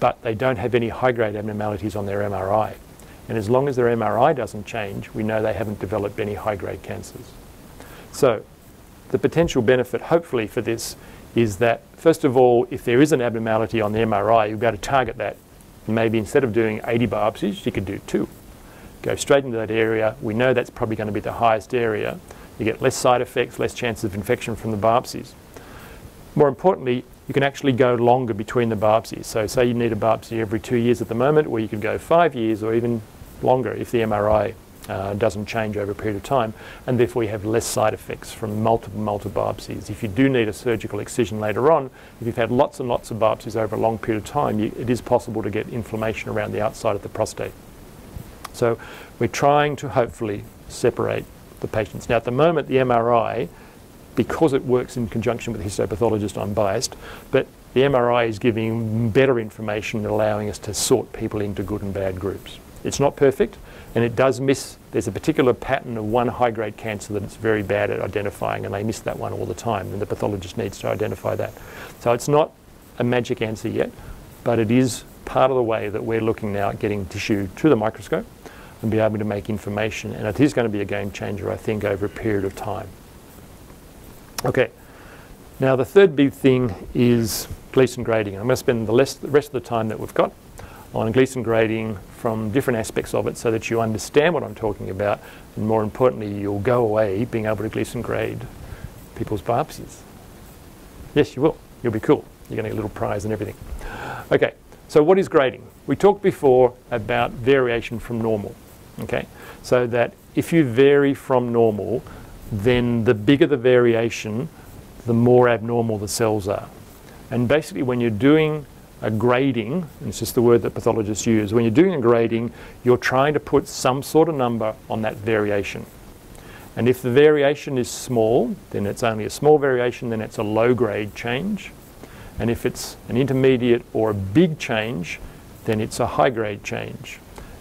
but they don't have any high grade abnormalities on their MRI. And as long as their MRI doesn't change, we know they haven't developed any high-grade cancers. So the potential benefit, hopefully, for this is that, first of all, if there is an abnormality on the MRI, you'll be able to target that. Maybe instead of doing 80 biopsies, you could do two. Go straight into that area. We know that's probably going to be the highest area. You get less side effects, less chances of infection from the biopsies. More importantly, you can actually go longer between the biopsies. So say you need a biopsy every two years at the moment, or you could go five years or even longer if the MRI uh, doesn't change over a period of time, and therefore you have less side effects from multiple, multiple biopsies. If you do need a surgical excision later on, if you've had lots and lots of biopsies over a long period of time, you, it is possible to get inflammation around the outside of the prostate. So we're trying to hopefully separate the patients. Now at the moment, the MRI, because it works in conjunction with the histopathologist, I'm biased, but the MRI is giving better information allowing us to sort people into good and bad groups. It's not perfect, and it does miss, there's a particular pattern of one high-grade cancer that it's very bad at identifying, and they miss that one all the time, and the pathologist needs to identify that. So it's not a magic answer yet, but it is part of the way that we're looking now at getting tissue to the microscope and be able to make information, and it is going to be a game changer, I think, over a period of time. Okay, now the third big thing is Gleason grading. I'm going to spend the, rest of the time that we've got on Gleason grading from different aspects of it so that you understand what I'm talking about and more importantly you'll go away being able to Gleason grade people's biopsies. Yes you will, you'll be cool. You're going to get a little prize and everything. Okay, so what is grading? We talked before about variation from normal. Okay, so that if you vary from normal then the bigger the variation the more abnormal the cells are. And basically when you're doing a grading, and it's just the word that pathologists use, when you're doing a grading, you're trying to put some sort of number on that variation. And if the variation is small, then it's only a small variation, then it's a low grade change. And if it's an intermediate or a big change, then it's a high grade change.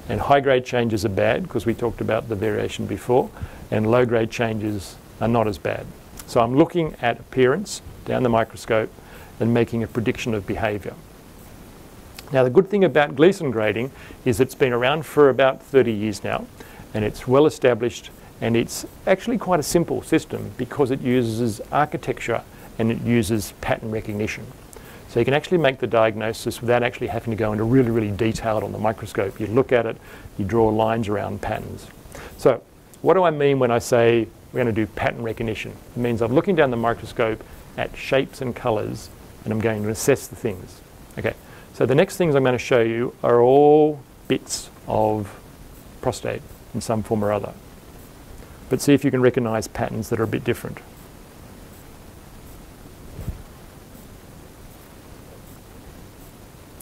And high grade changes are bad because we talked about the variation before, and low grade changes are not as bad. So I'm looking at appearance down the microscope and making a prediction of behavior. Now the good thing about Gleason grading is it's been around for about 30 years now and it's well established and it's actually quite a simple system because it uses architecture and it uses pattern recognition. So you can actually make the diagnosis without actually having to go into really, really detailed on the microscope. You look at it, you draw lines around patterns. So what do I mean when I say we're going to do pattern recognition? It means I'm looking down the microscope at shapes and colours and I'm going to assess the things. Okay, so the next things I'm going to show you are all bits of prostate in some form or other. But see if you can recognize patterns that are a bit different.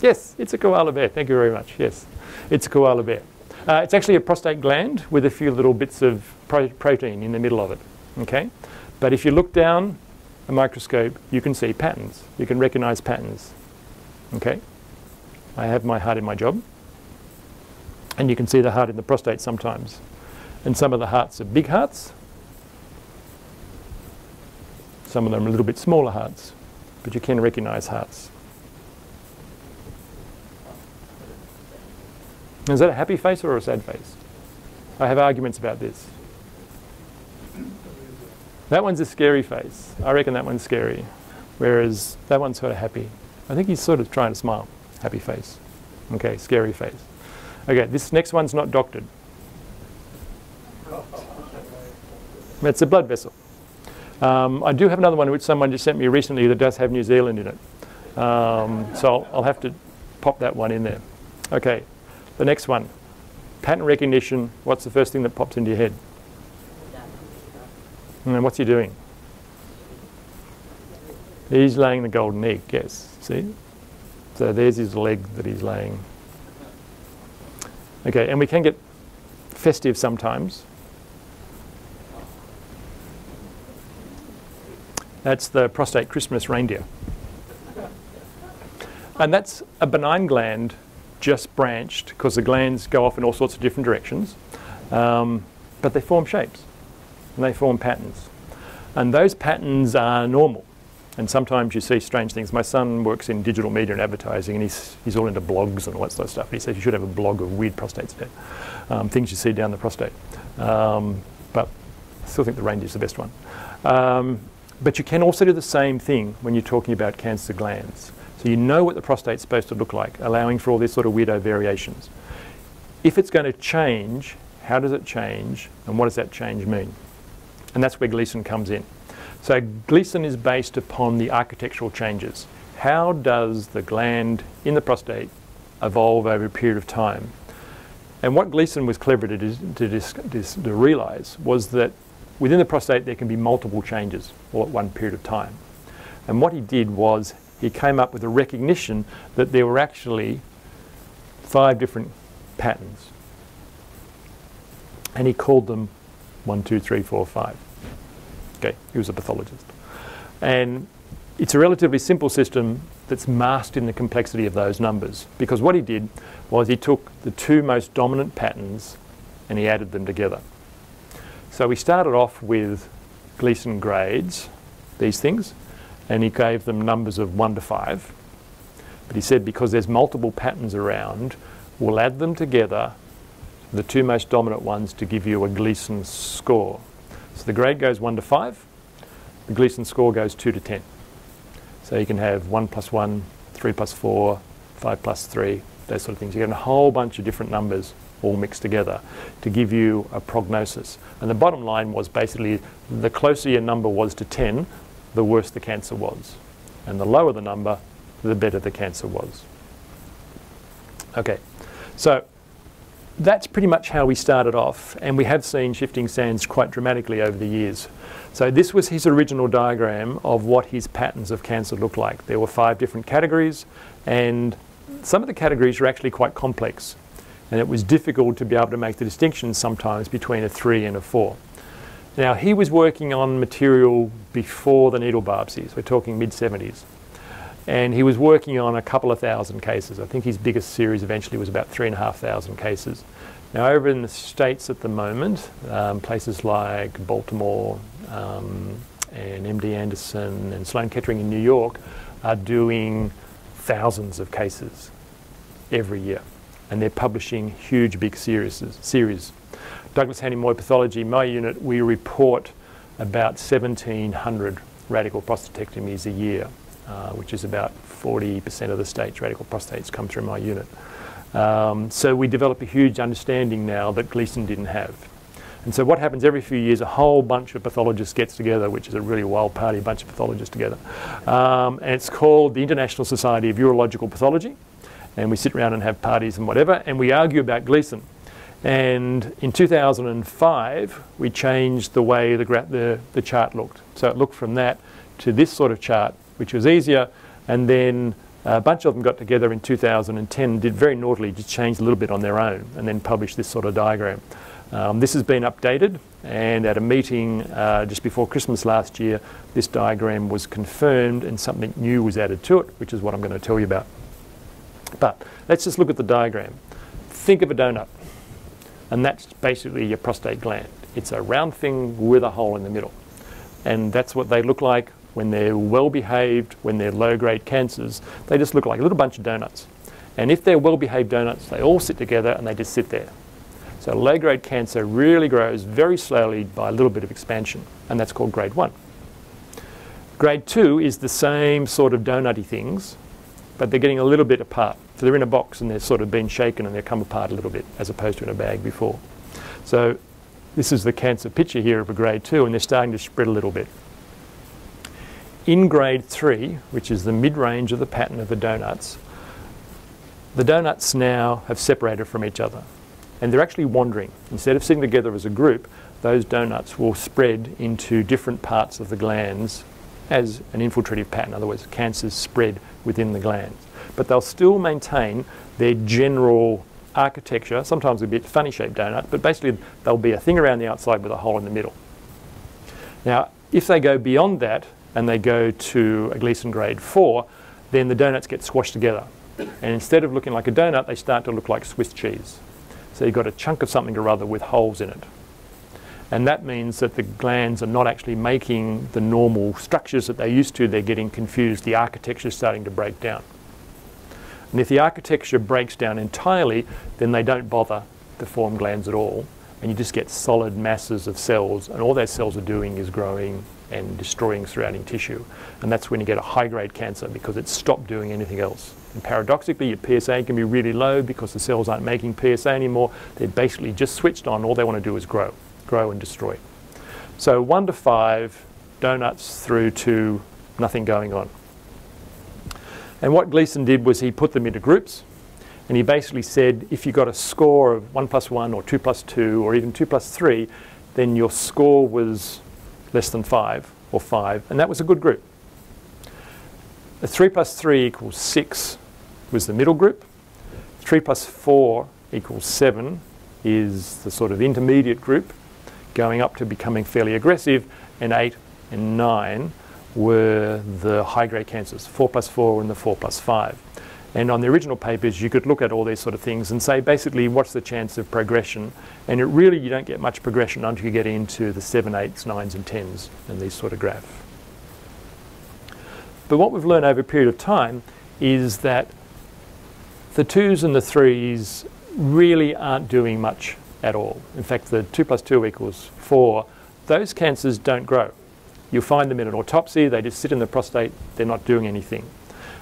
Yes, it's a koala bear. Thank you very much. Yes, it's a koala bear. Uh, it's actually a prostate gland with a few little bits of pro protein in the middle of it. Okay, but if you look down a microscope, you can see patterns. You can recognize patterns. Okay. I have my heart in my job. And you can see the heart in the prostate sometimes. And some of the hearts are big hearts. Some of them are a little bit smaller hearts. But you can recognize hearts. Is that a happy face or a sad face? I have arguments about this. That one's a scary face. I reckon that one's scary. Whereas that one's sort of happy. I think he's sort of trying to smile happy face. Okay, scary face. Okay, this next one's not doctored. It's a blood vessel. Um, I do have another one which someone just sent me recently that does have New Zealand in it. Um, so I'll, I'll have to pop that one in there. Okay, the next one. Pattern recognition, what's the first thing that pops into your head? And then what's he doing? He's laying the golden egg, yes. See? So there's his leg that he's laying. Okay, and we can get festive sometimes. That's the prostate Christmas reindeer. And that's a benign gland just branched because the glands go off in all sorts of different directions. Um, but they form shapes and they form patterns. And those patterns are normal. And sometimes you see strange things. My son works in digital media and advertising, and he's, he's all into blogs and all that sort of stuff. And he says you should have a blog of weird prostate um, things you see down the prostate. Um, but I still think the range is the best one. Um, but you can also do the same thing when you're talking about cancer glands. So you know what the prostate's supposed to look like, allowing for all these sort of weirdo variations. If it's going to change, how does it change, and what does that change mean? And that's where Gleason comes in. So Gleason is based upon the architectural changes. How does the gland in the prostate evolve over a period of time? And what Gleason was clever to, to, to realize was that within the prostate there can be multiple changes all at one period of time. And what he did was he came up with a recognition that there were actually five different patterns. And he called them one, two, three, four, five. Okay, he was a pathologist. And it's a relatively simple system that's masked in the complexity of those numbers. Because what he did was he took the two most dominant patterns and he added them together. So we started off with Gleason grades, these things, and he gave them numbers of 1 to 5. But he said because there's multiple patterns around, we'll add them together, the two most dominant ones, to give you a Gleason score. So the grade goes 1 to 5, the Gleason score goes 2 to 10. So you can have 1 plus 1, 3 plus 4, 5 plus 3, those sort of things. You get a whole bunch of different numbers all mixed together to give you a prognosis. And the bottom line was basically the closer your number was to 10, the worse the cancer was. And the lower the number, the better the cancer was. Okay, so that's pretty much how we started off, and we have seen shifting sands quite dramatically over the years. So this was his original diagram of what his patterns of cancer looked like. There were five different categories, and some of the categories are actually quite complex and it was difficult to be able to make the distinction sometimes between a 3 and a 4. Now he was working on material before the needle biopsies, we're talking mid-70s, and he was working on a couple of thousand cases. I think his biggest series eventually was about 3,500 cases. Now over in the States at the moment, um, places like Baltimore um, and MD Anderson and Sloan Kettering in New York are doing thousands of cases every year and they're publishing huge big series. series. Douglas Hanly Moir Pathology, my unit, we report about 1,700 radical prostatectomies a year, uh, which is about 40% of the state's radical prostates come through my unit. Um, so we develop a huge understanding now that Gleason didn't have. And so what happens every few years, a whole bunch of pathologists gets together, which is a really wild party, a bunch of pathologists together. Um, and it's called the International Society of Urological Pathology and we sit around and have parties and whatever, and we argue about Gleason. And in 2005, we changed the way the, the, the chart looked. So it looked from that to this sort of chart, which was easier. And then a bunch of them got together in 2010 did very naughtily just change a little bit on their own and then published this sort of diagram. Um, this has been updated and at a meeting uh, just before Christmas last year, this diagram was confirmed and something new was added to it, which is what I'm going to tell you about. But let's just look at the diagram. Think of a donut, and that's basically your prostate gland. It's a round thing with a hole in the middle. And that's what they look like when they're well behaved, when they're low grade cancers. They just look like a little bunch of donuts. And if they're well behaved donuts, they all sit together and they just sit there. So low grade cancer really grows very slowly by a little bit of expansion, and that's called grade 1. Grade 2 is the same sort of donutty things, but they're getting a little bit apart. So they're in a box and they're sort of been shaken and they come apart a little bit as opposed to in a bag before. So this is the cancer picture here of a grade 2 and they're starting to spread a little bit. In grade 3, which is the mid-range of the pattern of the donuts, the donuts now have separated from each other and they're actually wandering. Instead of sitting together as a group, those donuts will spread into different parts of the glands as an infiltrative pattern. In other words, cancers spread within the glands. But they'll still maintain their general architecture, sometimes a bit funny shaped donut, but basically there'll be a thing around the outside with a hole in the middle. Now, if they go beyond that and they go to a Gleason grade 4, then the donuts get squashed together. And instead of looking like a donut, they start to look like Swiss cheese. So you've got a chunk of something or other with holes in it. And that means that the glands are not actually making the normal structures that they used to. They're getting confused. The architecture is starting to break down. And if the architecture breaks down entirely, then they don't bother to form glands at all. And you just get solid masses of cells. And all those cells are doing is growing and destroying surrounding tissue. And that's when you get a high grade cancer because it's stopped doing anything else. And paradoxically, your PSA can be really low because the cells aren't making PSA anymore. They're basically just switched on. All they want to do is grow, grow and destroy. So one to five, donuts through to nothing going on. And what Gleason did was he put them into groups. And he basically said if you got a score of 1 plus 1 or 2 plus 2 or even 2 plus 3, then your score was less than 5 or 5, and that was a good group. A 3 plus 3 equals 6 was the middle group. 3 plus 4 equals 7 is the sort of intermediate group, going up to becoming fairly aggressive, and 8 and 9 were the high-grade cancers, 4 plus 4 and the 4 plus 5. And on the original papers, you could look at all these sort of things and say, basically, what's the chance of progression? And it really, you don't get much progression until you get into the 7, 8s, 9s, and 10s and these sort of graphs. But what we've learned over a period of time is that the 2s and the 3s really aren't doing much at all. In fact, the 2 plus 2 equals 4, those cancers don't grow. You'll find them in an autopsy, they just sit in the prostate, they're not doing anything.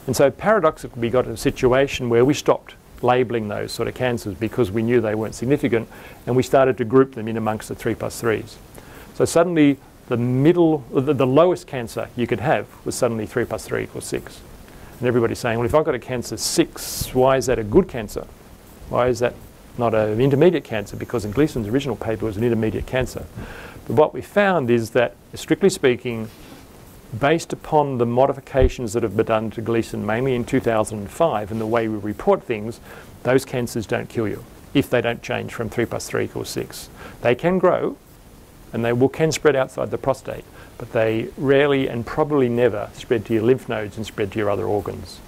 And so paradoxically, we got a situation where we stopped labelling those sort of cancers because we knew they weren't significant and we started to group them in amongst the 3 plus 3s. So suddenly the middle, the, the, lowest cancer you could have was suddenly 3 plus 3 equals 6. And everybody's saying, well, if I've got a cancer 6, why is that a good cancer? Why is that not an intermediate cancer? Because in Gleason's original paper it was an intermediate cancer. But what we found is that, strictly speaking, based upon the modifications that have been done to Gleason, mainly in 2005, and the way we report things, those cancers don't kill you if they don't change from 3 plus 3 equals 6. They can grow, and they will, can spread outside the prostate, but they rarely and probably never spread to your lymph nodes and spread to your other organs.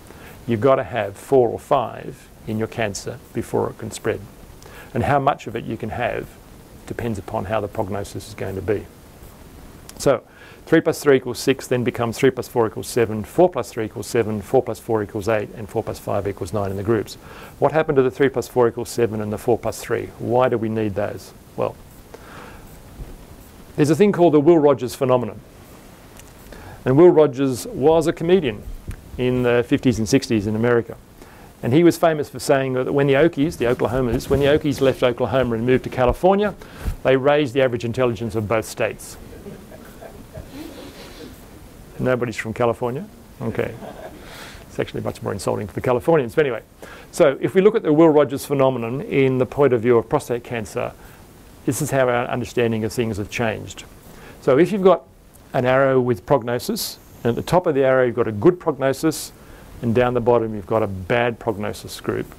You've got to have 4 or 5 in your cancer before it can spread. And how much of it you can have depends upon how the prognosis is going to be. So 3 plus 3 equals 6 then becomes 3 plus 4 equals 7, 4 plus 3 equals 7, 4 plus 4 equals 8, and 4 plus 5 equals 9 in the groups. What happened to the 3 plus 4 equals 7 and the 4 plus 3? Why do we need those? Well, there's a thing called the Will Rogers phenomenon. And Will Rogers was a comedian in the 50s and 60s in America. And he was famous for saying that when the Okies, the Oklahomans, when the Okies left Oklahoma and moved to California, they raised the average intelligence of both states. Nobody's from California? Okay. It's actually much more insulting for the Californians. But anyway, so if we look at the Will Rogers phenomenon in the point of view of prostate cancer, this is how our understanding of things have changed. So if you've got an arrow with prognosis, and at the top of the arrow you've got a good prognosis, and down the bottom you've got a bad prognosis group,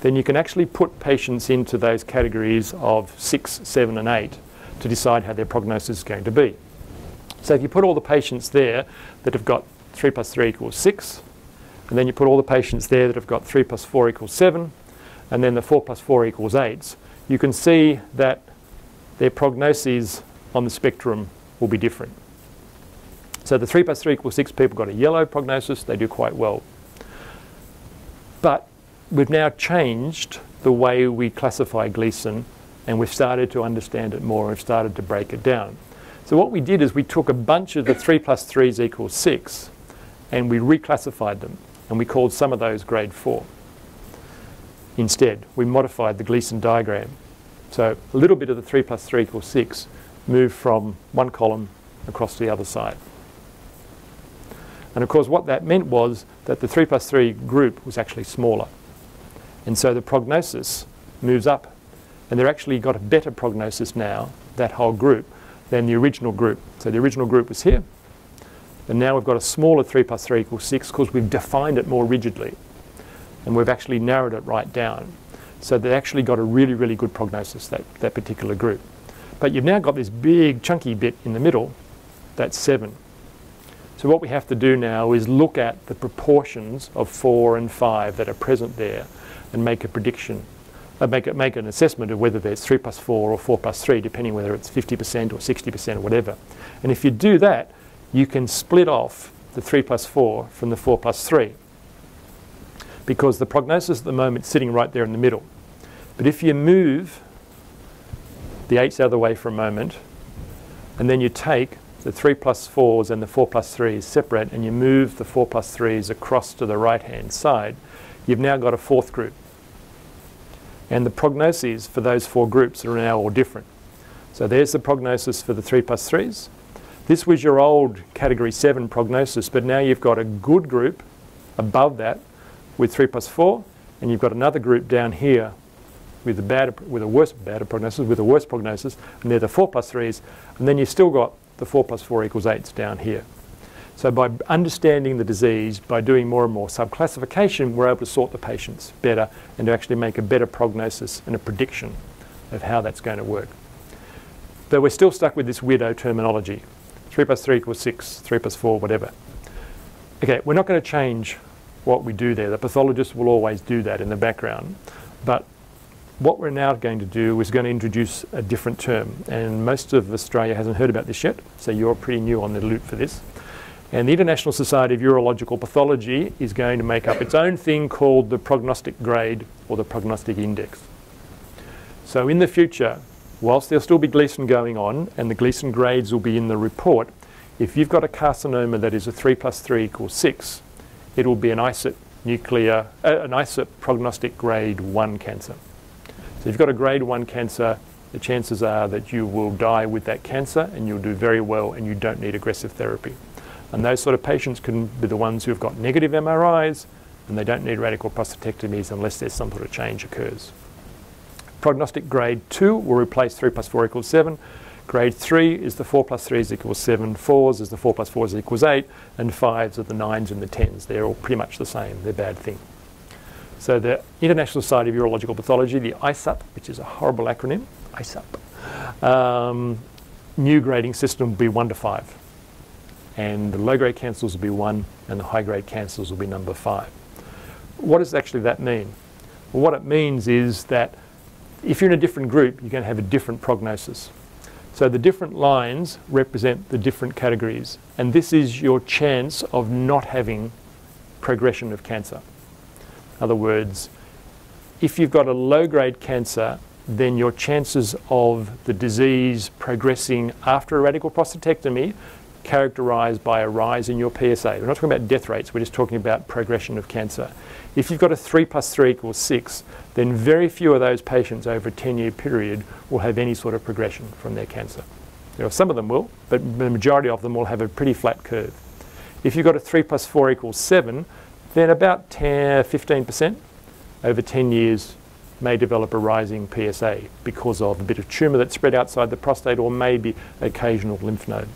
then you can actually put patients into those categories of 6, 7 and 8 to decide how their prognosis is going to be. So if you put all the patients there that have got 3 plus 3 equals 6, and then you put all the patients there that have got 3 plus 4 equals 7, and then the 4 plus 4 equals 8, you can see that their prognoses on the spectrum will be different. So the 3 plus 3 equals 6 people got a yellow prognosis, they do quite well. But we've now changed the way we classify Gleason and we've started to understand it more and we've started to break it down. So what we did is we took a bunch of the 3 plus 3s equals 6 and we reclassified them and we called some of those grade 4. Instead, we modified the Gleason diagram. So a little bit of the 3 plus 3 equals 6 moved from one column across the other side. And of course what that meant was that the 3 plus 3 group was actually smaller. And so the prognosis moves up. And they've actually got a better prognosis now, that whole group, than the original group. So the original group was here. And now we've got a smaller 3 plus 3 equals 6 because we've defined it more rigidly. And we've actually narrowed it right down. So they actually got a really, really good prognosis, that, that particular group. But you've now got this big chunky bit in the middle, that's 7. So what we have to do now is look at the proportions of 4 and 5 that are present there and make a prediction uh, make, make an assessment of whether there's 3 plus 4 or 4 plus 3, depending whether it's 50% or 60% or whatever. And if you do that, you can split off the 3 plus 4 from the 4 plus 3 because the prognosis at the moment is sitting right there in the middle. But if you move the 8s out of the way for a moment, and then you take the 3 plus 4s and the 4 plus 3s separate, and you move the 4 plus 3s across to the right-hand side, you've now got a fourth group. And the prognoses for those four groups are now all different. So there's the prognosis for the 3 plus 3s. This was your old category 7 prognosis, but now you've got a good group above that with 3 plus 4, and you've got another group down here with a bad, with a worse bad prognosis, with a worse prognosis, and they're the 4 plus 3s, and then you've still got the 4 plus 4 equals 8s down here. So by understanding the disease, by doing more and more subclassification, we're able to sort the patients better and to actually make a better prognosis and a prediction of how that's going to work. But we're still stuck with this weirdo terminology. 3 plus 3 equals 6, 3 plus 4, whatever. Okay, we're not going to change what we do there. The pathologist will always do that in the background. But what we're now going to do is going to introduce a different term. And most of Australia hasn't heard about this yet, so you're pretty new on the loop for this. And the International Society of Urological Pathology is going to make up its own thing called the prognostic grade or the prognostic index. So in the future, whilst there'll still be Gleason going on and the Gleason grades will be in the report, if you've got a carcinoma that is a 3 plus 3 equals 6, it will be an ISUP nuclear, uh, an prognostic grade 1 cancer. So if you've got a grade 1 cancer, the chances are that you will die with that cancer and you'll do very well and you don't need aggressive therapy. And those sort of patients can be the ones who've got negative MRIs and they don't need radical prostatectomies unless there's some sort of change occurs. Prognostic grade 2 will replace 3 plus 4 equals 7. Grade 3 is the 4 plus 3 is equals 7, 4s is the 4 plus 4 is equals 8, and 5s are the 9s and the 10s. They're all pretty much the same. They're bad thing. So the International Society of Urological Pathology, the ISUP, which is a horrible acronym, ISUP, um, new grading system will be 1 to 5 and the low-grade cancers will be 1 and the high-grade cancers will be number 5. What does actually that mean? Well, what it means is that if you're in a different group, you're going to have a different prognosis. So the different lines represent the different categories, and this is your chance of not having progression of cancer. In other words, if you've got a low-grade cancer, then your chances of the disease progressing after a radical prostatectomy characterized by a rise in your PSA. We're not talking about death rates, we're just talking about progression of cancer. If you've got a 3 plus 3 equals 6, then very few of those patients over a 10 year period will have any sort of progression from their cancer. You know, some of them will, but the majority of them will have a pretty flat curve. If you've got a 3 plus 4 equals 7, then about 10, 15% over 10 years may develop a rising PSA because of a bit of tumour that's spread outside the prostate or maybe occasional lymph node.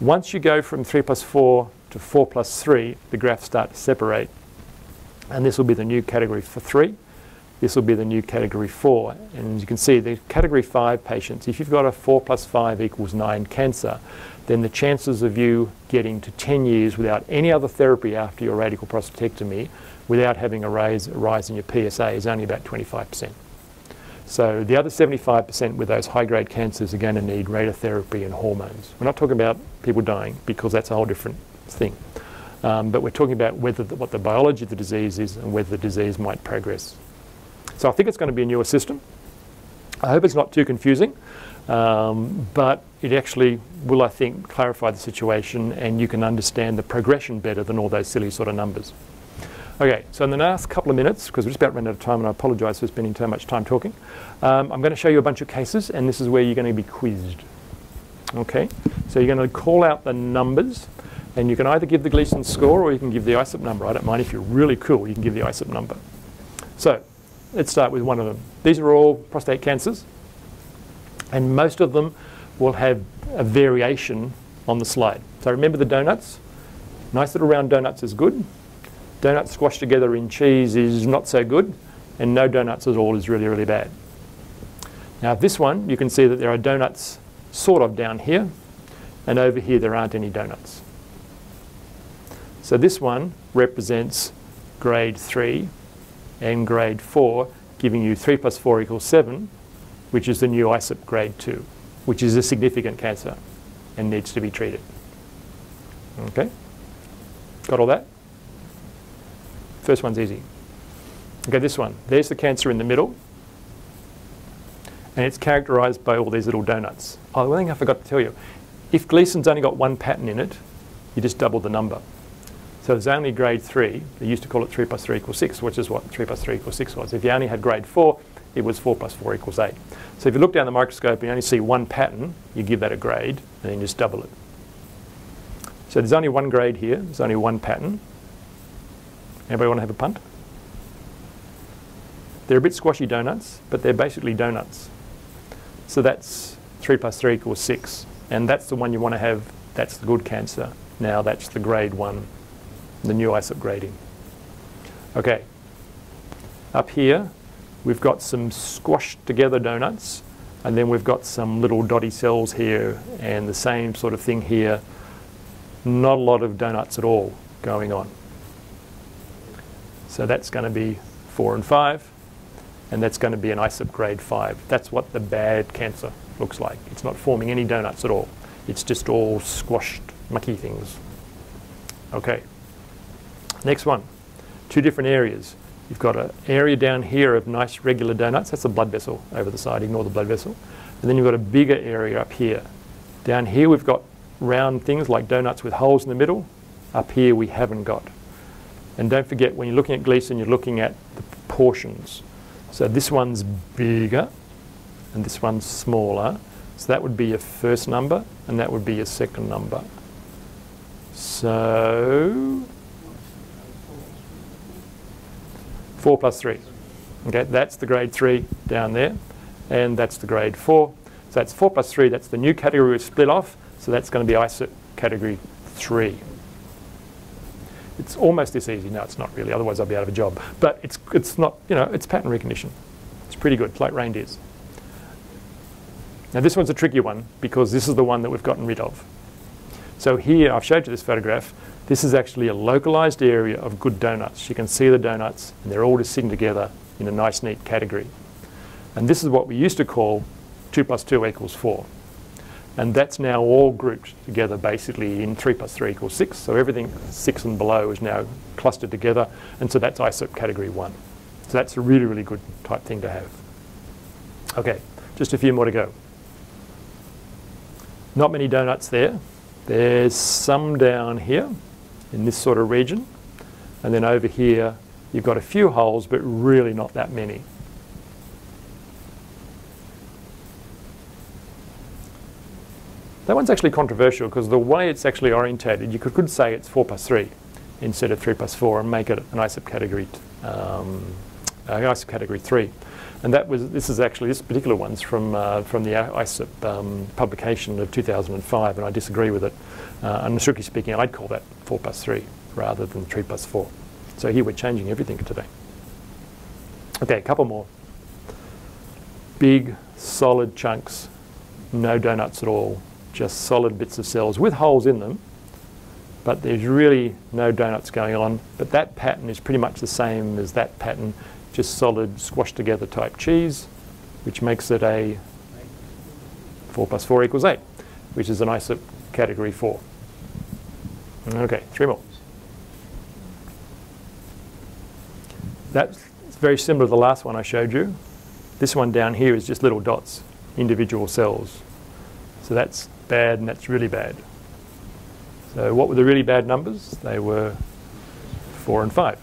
Once you go from 3 plus 4 to 4 plus 3, the graphs start to separate. And this will be the new category for 3. This will be the new category 4. And you can see the category 5 patients, if you've got a 4 plus 5 equals 9 cancer, then the chances of you getting to 10 years without any other therapy after your radical prostatectomy, without having a rise, a rise in your PSA, is only about 25%. So the other 75% with those high-grade cancers are going to need radiotherapy and hormones. We're not talking about people dying because that's a whole different thing. Um, but we're talking about whether the, what the biology of the disease is and whether the disease might progress. So I think it's going to be a newer system. I hope it's not too confusing, um, but it actually will, I think, clarify the situation and you can understand the progression better than all those silly sort of numbers. Okay, so in the last couple of minutes, because we're just about running out of time and I apologise for spending so much time talking, um, I'm going to show you a bunch of cases and this is where you're going to be quizzed. Okay, so you're going to call out the numbers and you can either give the Gleason score or you can give the ISUP number. I don't mind if you're really cool, you can give the ISUP number. So let's start with one of them. These are all prostate cancers and most of them will have a variation on the slide. So remember the donuts? Nice little round donuts is good. Donuts squashed together in cheese is not so good, and no donuts at all is really, really bad. Now this one, you can see that there are donuts sort of down here, and over here there aren't any donuts. So this one represents grade 3 and grade 4 giving you 3 plus 4 equals 7, which is the new ISUP grade 2, which is a significant cancer and needs to be treated. Okay? Got all that? First one's easy. Okay, this one. There's the cancer in the middle. And it's characterized by all these little donuts. Oh, one thing I forgot to tell you. If Gleason's only got one pattern in it, you just double the number. So there's only grade 3. They used to call it 3 plus 3 equals 6, which is what 3 plus 3 equals 6 was. If you only had grade 4, it was 4 plus 4 equals 8. So if you look down the microscope and you only see one pattern, you give that a grade, and then you just double it. So there's only one grade here. There's only one pattern. Anybody want to have a punt? They're a bit squashy donuts, but they're basically donuts. So that's 3 plus 3 equals 6. And that's the one you want to have. That's the good cancer. Now that's the grade 1, the new grading. Okay. Up here, we've got some squashed together donuts. And then we've got some little dotty cells here and the same sort of thing here. Not a lot of donuts at all going on. So that's going to be 4 and 5 and that's going to be an ISUP grade 5. That's what the bad cancer looks like. It's not forming any donuts at all. It's just all squashed, mucky things. Okay. Next one. Two different areas. You've got an area down here of nice regular donuts. That's the blood vessel over the side. Ignore the blood vessel. And then you've got a bigger area up here. Down here we've got round things like donuts with holes in the middle. Up here we haven't got. And don't forget, when you're looking at Gleason, you're looking at the proportions. So this one's bigger and this one's smaller. So that would be your first number and that would be your second number. So 4 plus 3. Okay, that's the grade 3 down there and that's the grade 4. So that's 4 plus 3, that's the new category we've split off. So that's going to be ISUP category 3. It's almost this easy. No, it's not really. Otherwise, I'd be out of a job. But it's, it's not, you know, it's pattern recognition. It's pretty good, like reindeers. Now, this one's a tricky one because this is the one that we've gotten rid of. So here, I've showed you this photograph. This is actually a localized area of good donuts. You can see the donuts, and they're all just sitting together in a nice, neat category. And this is what we used to call 2 plus 2 equals 4. And that's now all grouped together basically in 3 plus 3 equals 6. So everything 6 and below is now clustered together. And so that's ISUP category 1. So that's a really, really good type thing to have. Okay, just a few more to go. Not many donuts there. There's some down here in this sort of region. And then over here, you've got a few holes, but really not that many. That one's actually controversial because the way it's actually orientated, you could, could say it's 4 plus 3 instead of 3 plus 4 and make it an ISUP category, um, uh, category 3. And that was, this is actually, this particular one's from, uh, from the ISUP um, publication of 2005 and I disagree with it. Uh, and strictly speaking, I'd call that 4 plus 3 rather than 3 plus 4. So here we're changing everything today. Okay, a couple more. Big, solid chunks, no donuts at all, just solid bits of cells with holes in them, but there's really no donuts going on. But that pattern is pretty much the same as that pattern, just solid squashed together type cheese, which makes it a 4 plus 4 equals 8, which is an ISUP category 4. Okay, three more. That's very similar to the last one I showed you. This one down here is just little dots, individual cells. So that's bad and that's really bad. So what were the really bad numbers? They were 4 and 5.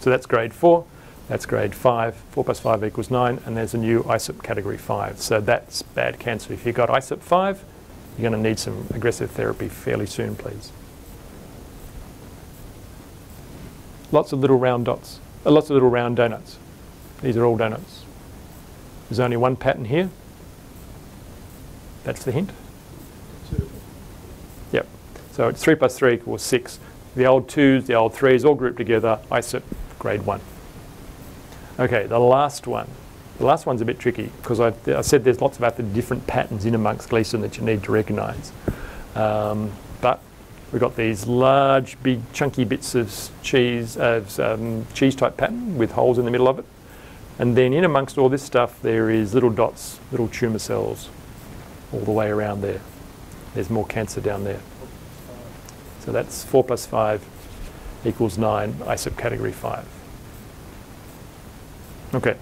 So that's grade 4, that's grade 5, 4 plus 5 equals 9, and there's a new ISUP category 5. So that's bad cancer. If you've got ISUP 5, you're going to need some aggressive therapy fairly soon, please. Lots of little round dots, uh, lots of little round donuts. These are all donuts. There's only one pattern here. That's the hint. Yep. So it's 3 plus 3 equals 6. The old 2s, the old 3s, all grouped together, ISUP grade 1. Okay, the last one. The last one's a bit tricky because I, I, said there's lots of other different patterns in amongst Gleason that you need to recognise. Um, we've got these large, big, chunky bits of cheese, of um, cheese type pattern with holes in the middle of it. And then in amongst all this stuff, there is little dots, little tumour cells all the way around there. There's more cancer down there. So that's 4 plus 5 equals 9, ISUP category 5. Okay.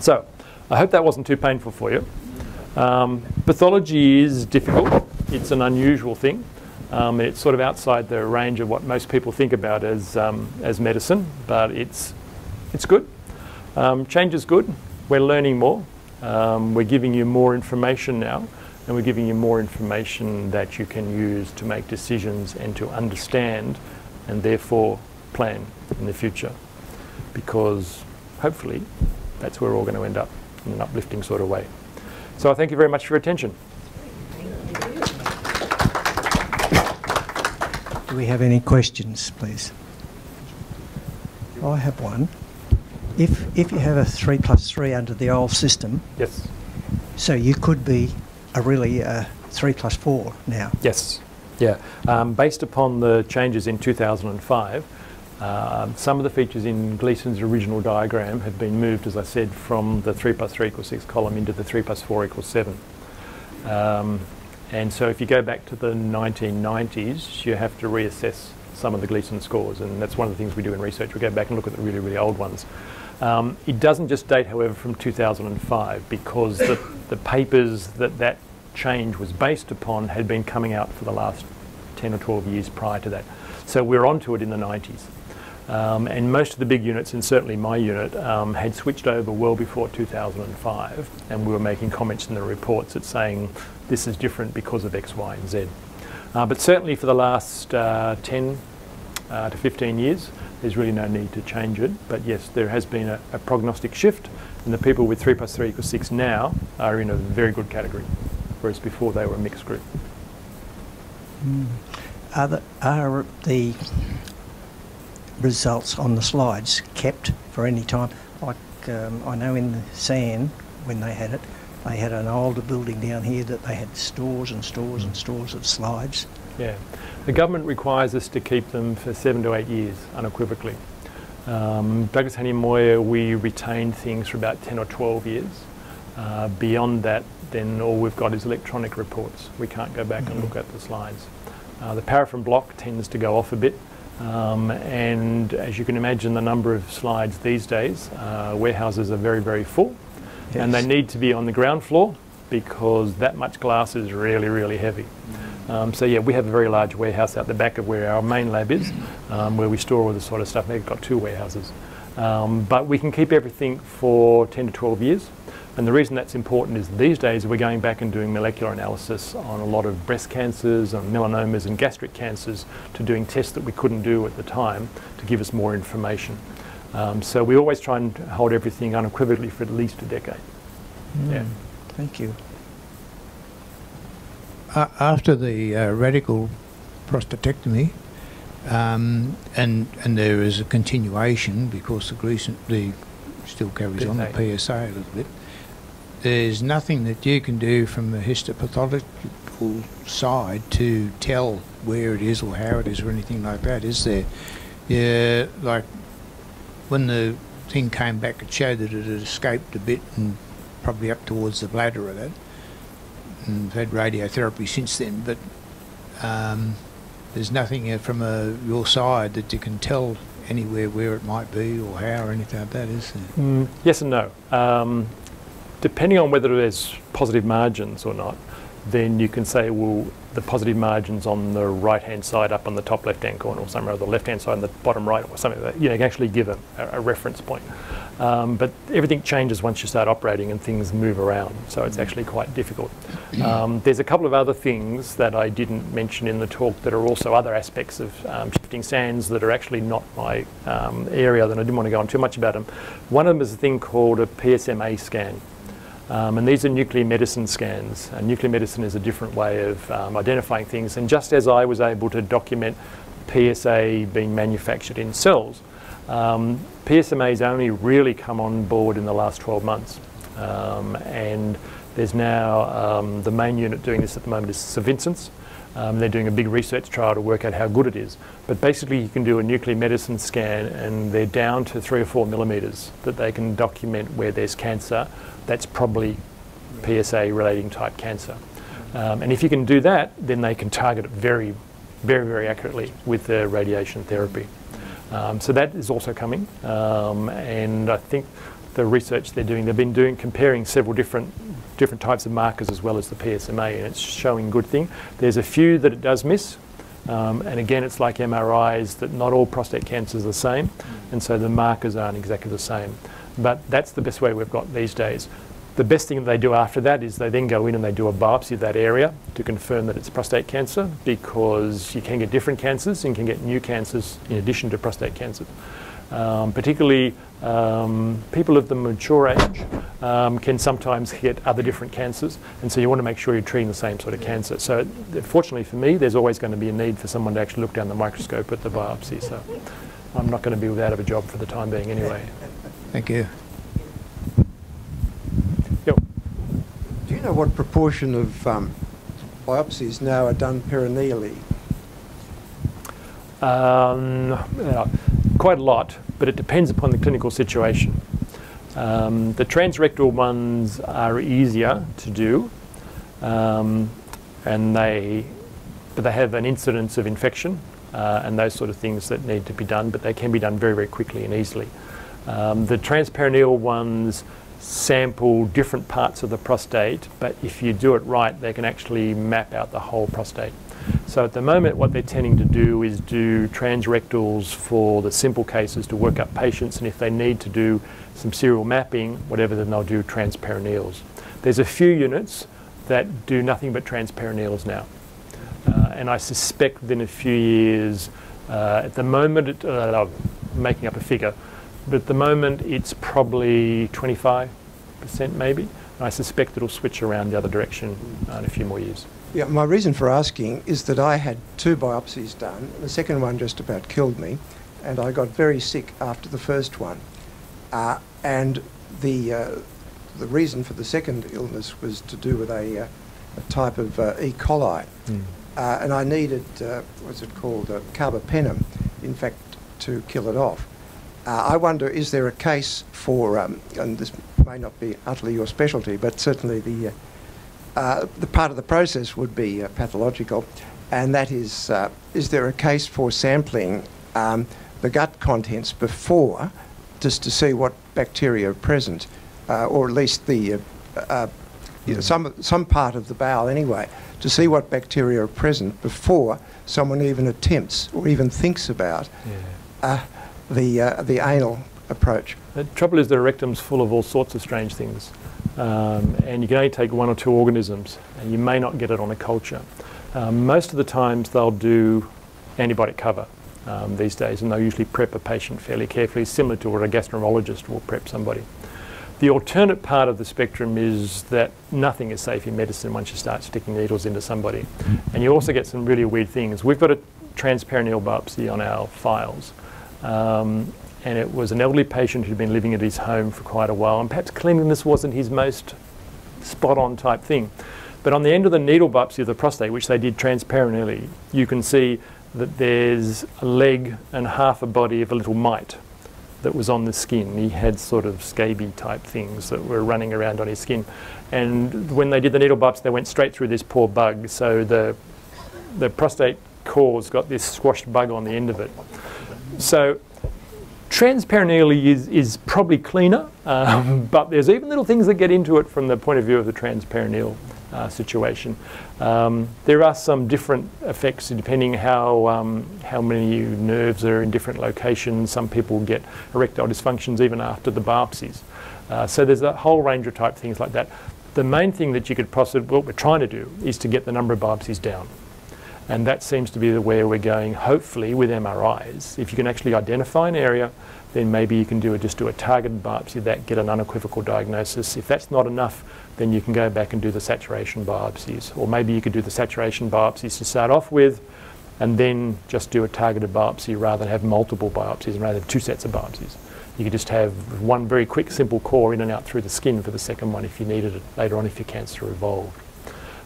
So I hope that wasn't too painful for you. Um, pathology is difficult. It's an unusual thing. Um, it's sort of outside the range of what most people think about as, um, as medicine, but it's, it's good. Um, change is good. We're learning more. Um, we're giving you more information now, and we're giving you more information that you can use to make decisions and to understand and therefore plan in the future. Because hopefully that's where we're all going to end up in an uplifting sort of way. So I thank you very much for your attention. Do we have any questions, please? I have one. If, if you have a 3 plus 3 under the old system, Yes. so you could be a really uh, 3 plus 4 now. Yes. Yeah. Um, based upon the changes in 2005, um, some of the features in Gleason's original diagram have been moved, as I said, from the 3 plus 3 equals 6 column into the 3 plus 4 equals 7. Um, and so if you go back to the 1990s, you have to reassess some of the Gleason scores, and that's one of the things we do in research. We go back and look at the really, really old ones. Um, it doesn't just date, however, from 2005 because the, the papers that that change was based upon had been coming out for the last 10 or 12 years prior to that. So we're onto it in the 90s. Um, and most of the big units, and certainly my unit, um, had switched over well before 2005, and we were making comments in the reports that saying this is different because of X, Y, and Z. Uh, but certainly for the last uh, 10 uh, to 15 years, there's really no need to change it. But yes, there has been a, a prognostic shift, and the people with 3 plus 3 equals 6 now are in a very good category, whereas before they were a mixed group. Are the, are the results on the slides kept for any time? Like um, I know in the San, when they had it, they had an older building down here that they had stores and stores and stores of slides. Yeah. The government requires us to keep them for seven to eight years, unequivocally. Um, Douglas Hanly Moir, we retain things for about 10 or 12 years. Uh, beyond that, then all we've got is electronic reports. We can't go back and look at the slides. Uh, the paraffin block tends to go off a bit. Um, and as you can imagine, the number of slides these days, uh, warehouses are very, very full. And they need to be on the ground floor because that much glass is really, really heavy. Um, so yeah, we have a very large warehouse out the back of where our main lab is, um, where we store all this sort of stuff. We've got two warehouses. Um, but we can keep everything for 10 to 12 years. And the reason that's important is these days we're going back and doing molecular analysis on a lot of breast cancers and melanomas and gastric cancers to doing tests that we couldn't do at the time to give us more information. Um, so we always try and hold everything unequivocally for at least a decade. Yeah. Mm, Thank you. A- after the uh, radical prostatectomy, um, and and there is a continuation because the Gleason the still carries on the PSA. PSA a little bit. There's nothing that you can do from the histopathological side to tell where it is or how it is or anything like that, is there? Yeah, like when the thing came back, it showed that it had escaped a bit and probably up towards the bladder of that and we've had radiotherapy since then, but um, there's nothing uh, from uh, your side that you can tell anywhere where it might be or how or anything like that, is there? Mm, yes and no. Um, depending on whether there's positive margins or not, then you can say, well, the positive margins on the right-hand side up on the top left-hand corner or somewhere, or the left-hand side on the bottom right or something like that. You know, you can actually give a, a reference point. Um, but everything changes once you start operating and things move around, so it's actually quite difficult. Um, there's a couple of other things that I didn't mention in the talk that are also other aspects of um, shifting sands that are actually not my um, area, that I didn't want to go on too much about them. One of them is a thing called a PSMA scan. Um, and these are nuclear medicine scans. And nuclear medicine is a different way of um, identifying things. And just as I was able to document PSA being manufactured in cells, um, PSMA's only really come on board in the last 12 months. Um, and there's now um, the main unit doing this at the moment is St Vincent's. Um, they're doing a big research trial to work out how good it is. But basically, you can do a nuclear medicine scan, and they're down to three or four millimetres that they can document where there's cancer. That's probably PSA relating type cancer. Um, and if you can do that, then they can target it very, very, very accurately with the radiation therapy. Um, so that is also coming. Um, and I think the research they're doing, they've been doing comparing several different different types of markers as well as the PSMA, and it's showing good thing. There's a few that it does miss, um, and again, it's like MRIs that not all prostate cancers are the same, and so the markers aren't exactly the same. But that's the best way we've got these days. The best thing that they do after that is they then go in and they do a biopsy of that area to confirm that it's prostate cancer because you can get different cancers and can get new cancers in addition to prostate cancer. Um, particularly um, people of the mature age um, can sometimes get other different cancers, and so you want to make sure you're treating the same sort of cancer. So, fortunately for me, there's always going to be a need for someone to actually look down the microscope at the biopsy. So, I'm not going to be without of a job for the time being, anyway. Thank you. Yep. Do you know what proportion of um, biopsies now are done perineally? Um, yeah, quite a lot, but it depends upon the clinical situation. Um, the transrectal ones are easier to do, um, and they, but they have an incidence of infection uh, and those sort of things that need to be done, but they can be done very, very quickly and easily. Um, the transperineal ones sample different parts of the prostate, but if you do it right, they can actually map out the whole prostate. So at the moment, what they're tending to do is do transrectals for the simple cases to work up patients, and if they need to do some serial mapping, whatever, then they'll do transperineals. There's a few units that do nothing but transperineals now. Uh, and I suspect within a few years, uh, at the moment, it, uh, I'm making up a figure, but at the moment it's probably 25% maybe. And I suspect it'll switch around the other direction uh, in a few more years. Yeah, my reason for asking is that I had two biopsies done. The second one just about killed me, and I got very sick after the first one. Uh, and the uh, the reason for the second illness was to do with a, uh, a type of uh, E. coli, Mm. uh, and I needed uh, what's it called uh, carbapenem, in fact, to kill it off. Uh, I wonder, is there a case for, um, and this may not be utterly your specialty, but certainly the uh, the part of the process would be uh, pathological, and that is, uh, is there a case for sampling um, the gut contents before, just to see what bacteria are present, uh, or at least the uh, uh, you know, some some part of the bowel anyway, to see what bacteria are present before someone even attempts or even thinks about uh, the uh, the anal approach. The trouble is the rectum's full of all sorts of strange things. Um, and you can only take one or two organisms, and you may not get it on a culture. Um, most of the times they'll do antibiotic cover um, these days, and they'll usually prep a patient fairly carefully, similar to what a gastroenterologist will prep somebody. The alternate part of the spectrum is that nothing is safe in medicine once you start sticking needles into somebody. And you also get some really weird things. We've got a transperineal biopsy on our files. Um, and it was an elderly patient who'd been living at his home for quite a while, and perhaps cleanliness wasn't his most spot on type thing. But on the end of the needle biopsy of the prostate, which they did transperineally, you can see that there's a leg and half a body of a little mite that was on the skin. He had sort of scaby type things that were running around on his skin. And when they did the needle biopsy, they went straight through this poor bug. So the, the prostate core's got this squashed bug on the end of it. So transperineally is, is probably cleaner, um, but there's even little things that get into it from the point of view of the transperineal uh, situation. Um, there are some different effects depending how um, how many nerves are in different locations. Some people get erectile dysfunctions even after the biopsies. Uh, so there's a whole range of type things like that. The main thing that you could possibly, what we're trying to do is to get the number of biopsies down. And that seems to be the where we're going, hopefully, with MRIs. If you can actually identify an area, then maybe you can do a, just do a targeted biopsy that get an unequivocal diagnosis. If that's not enough, then you can go back and do the saturation biopsies. Or maybe you could do the saturation biopsies to start off with, and then just do a targeted biopsy rather than have multiple biopsies and rather than two sets of biopsies. You could just have one very quick, simple core in and out through the skin for the second one if you needed it later on if your cancer evolved.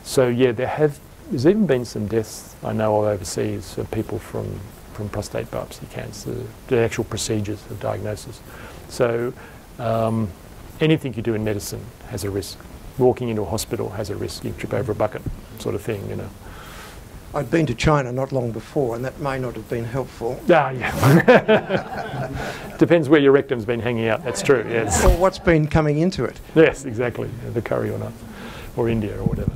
So yeah, there have there's even been some deaths I know of overseas of people from, from prostate biopsy cancer, the actual procedures of diagnosis. So um, anything you do in medicine has a risk. Walking into a hospital has a risk. You trip over a bucket, sort of thing, you know. I'd been to China not long before, and that may not have been helpful. Ah, yeah. Depends where your rectum's been hanging out. That's true. Yes. Or what's been coming into it. Yes, exactly. The curry or not, or India or whatever.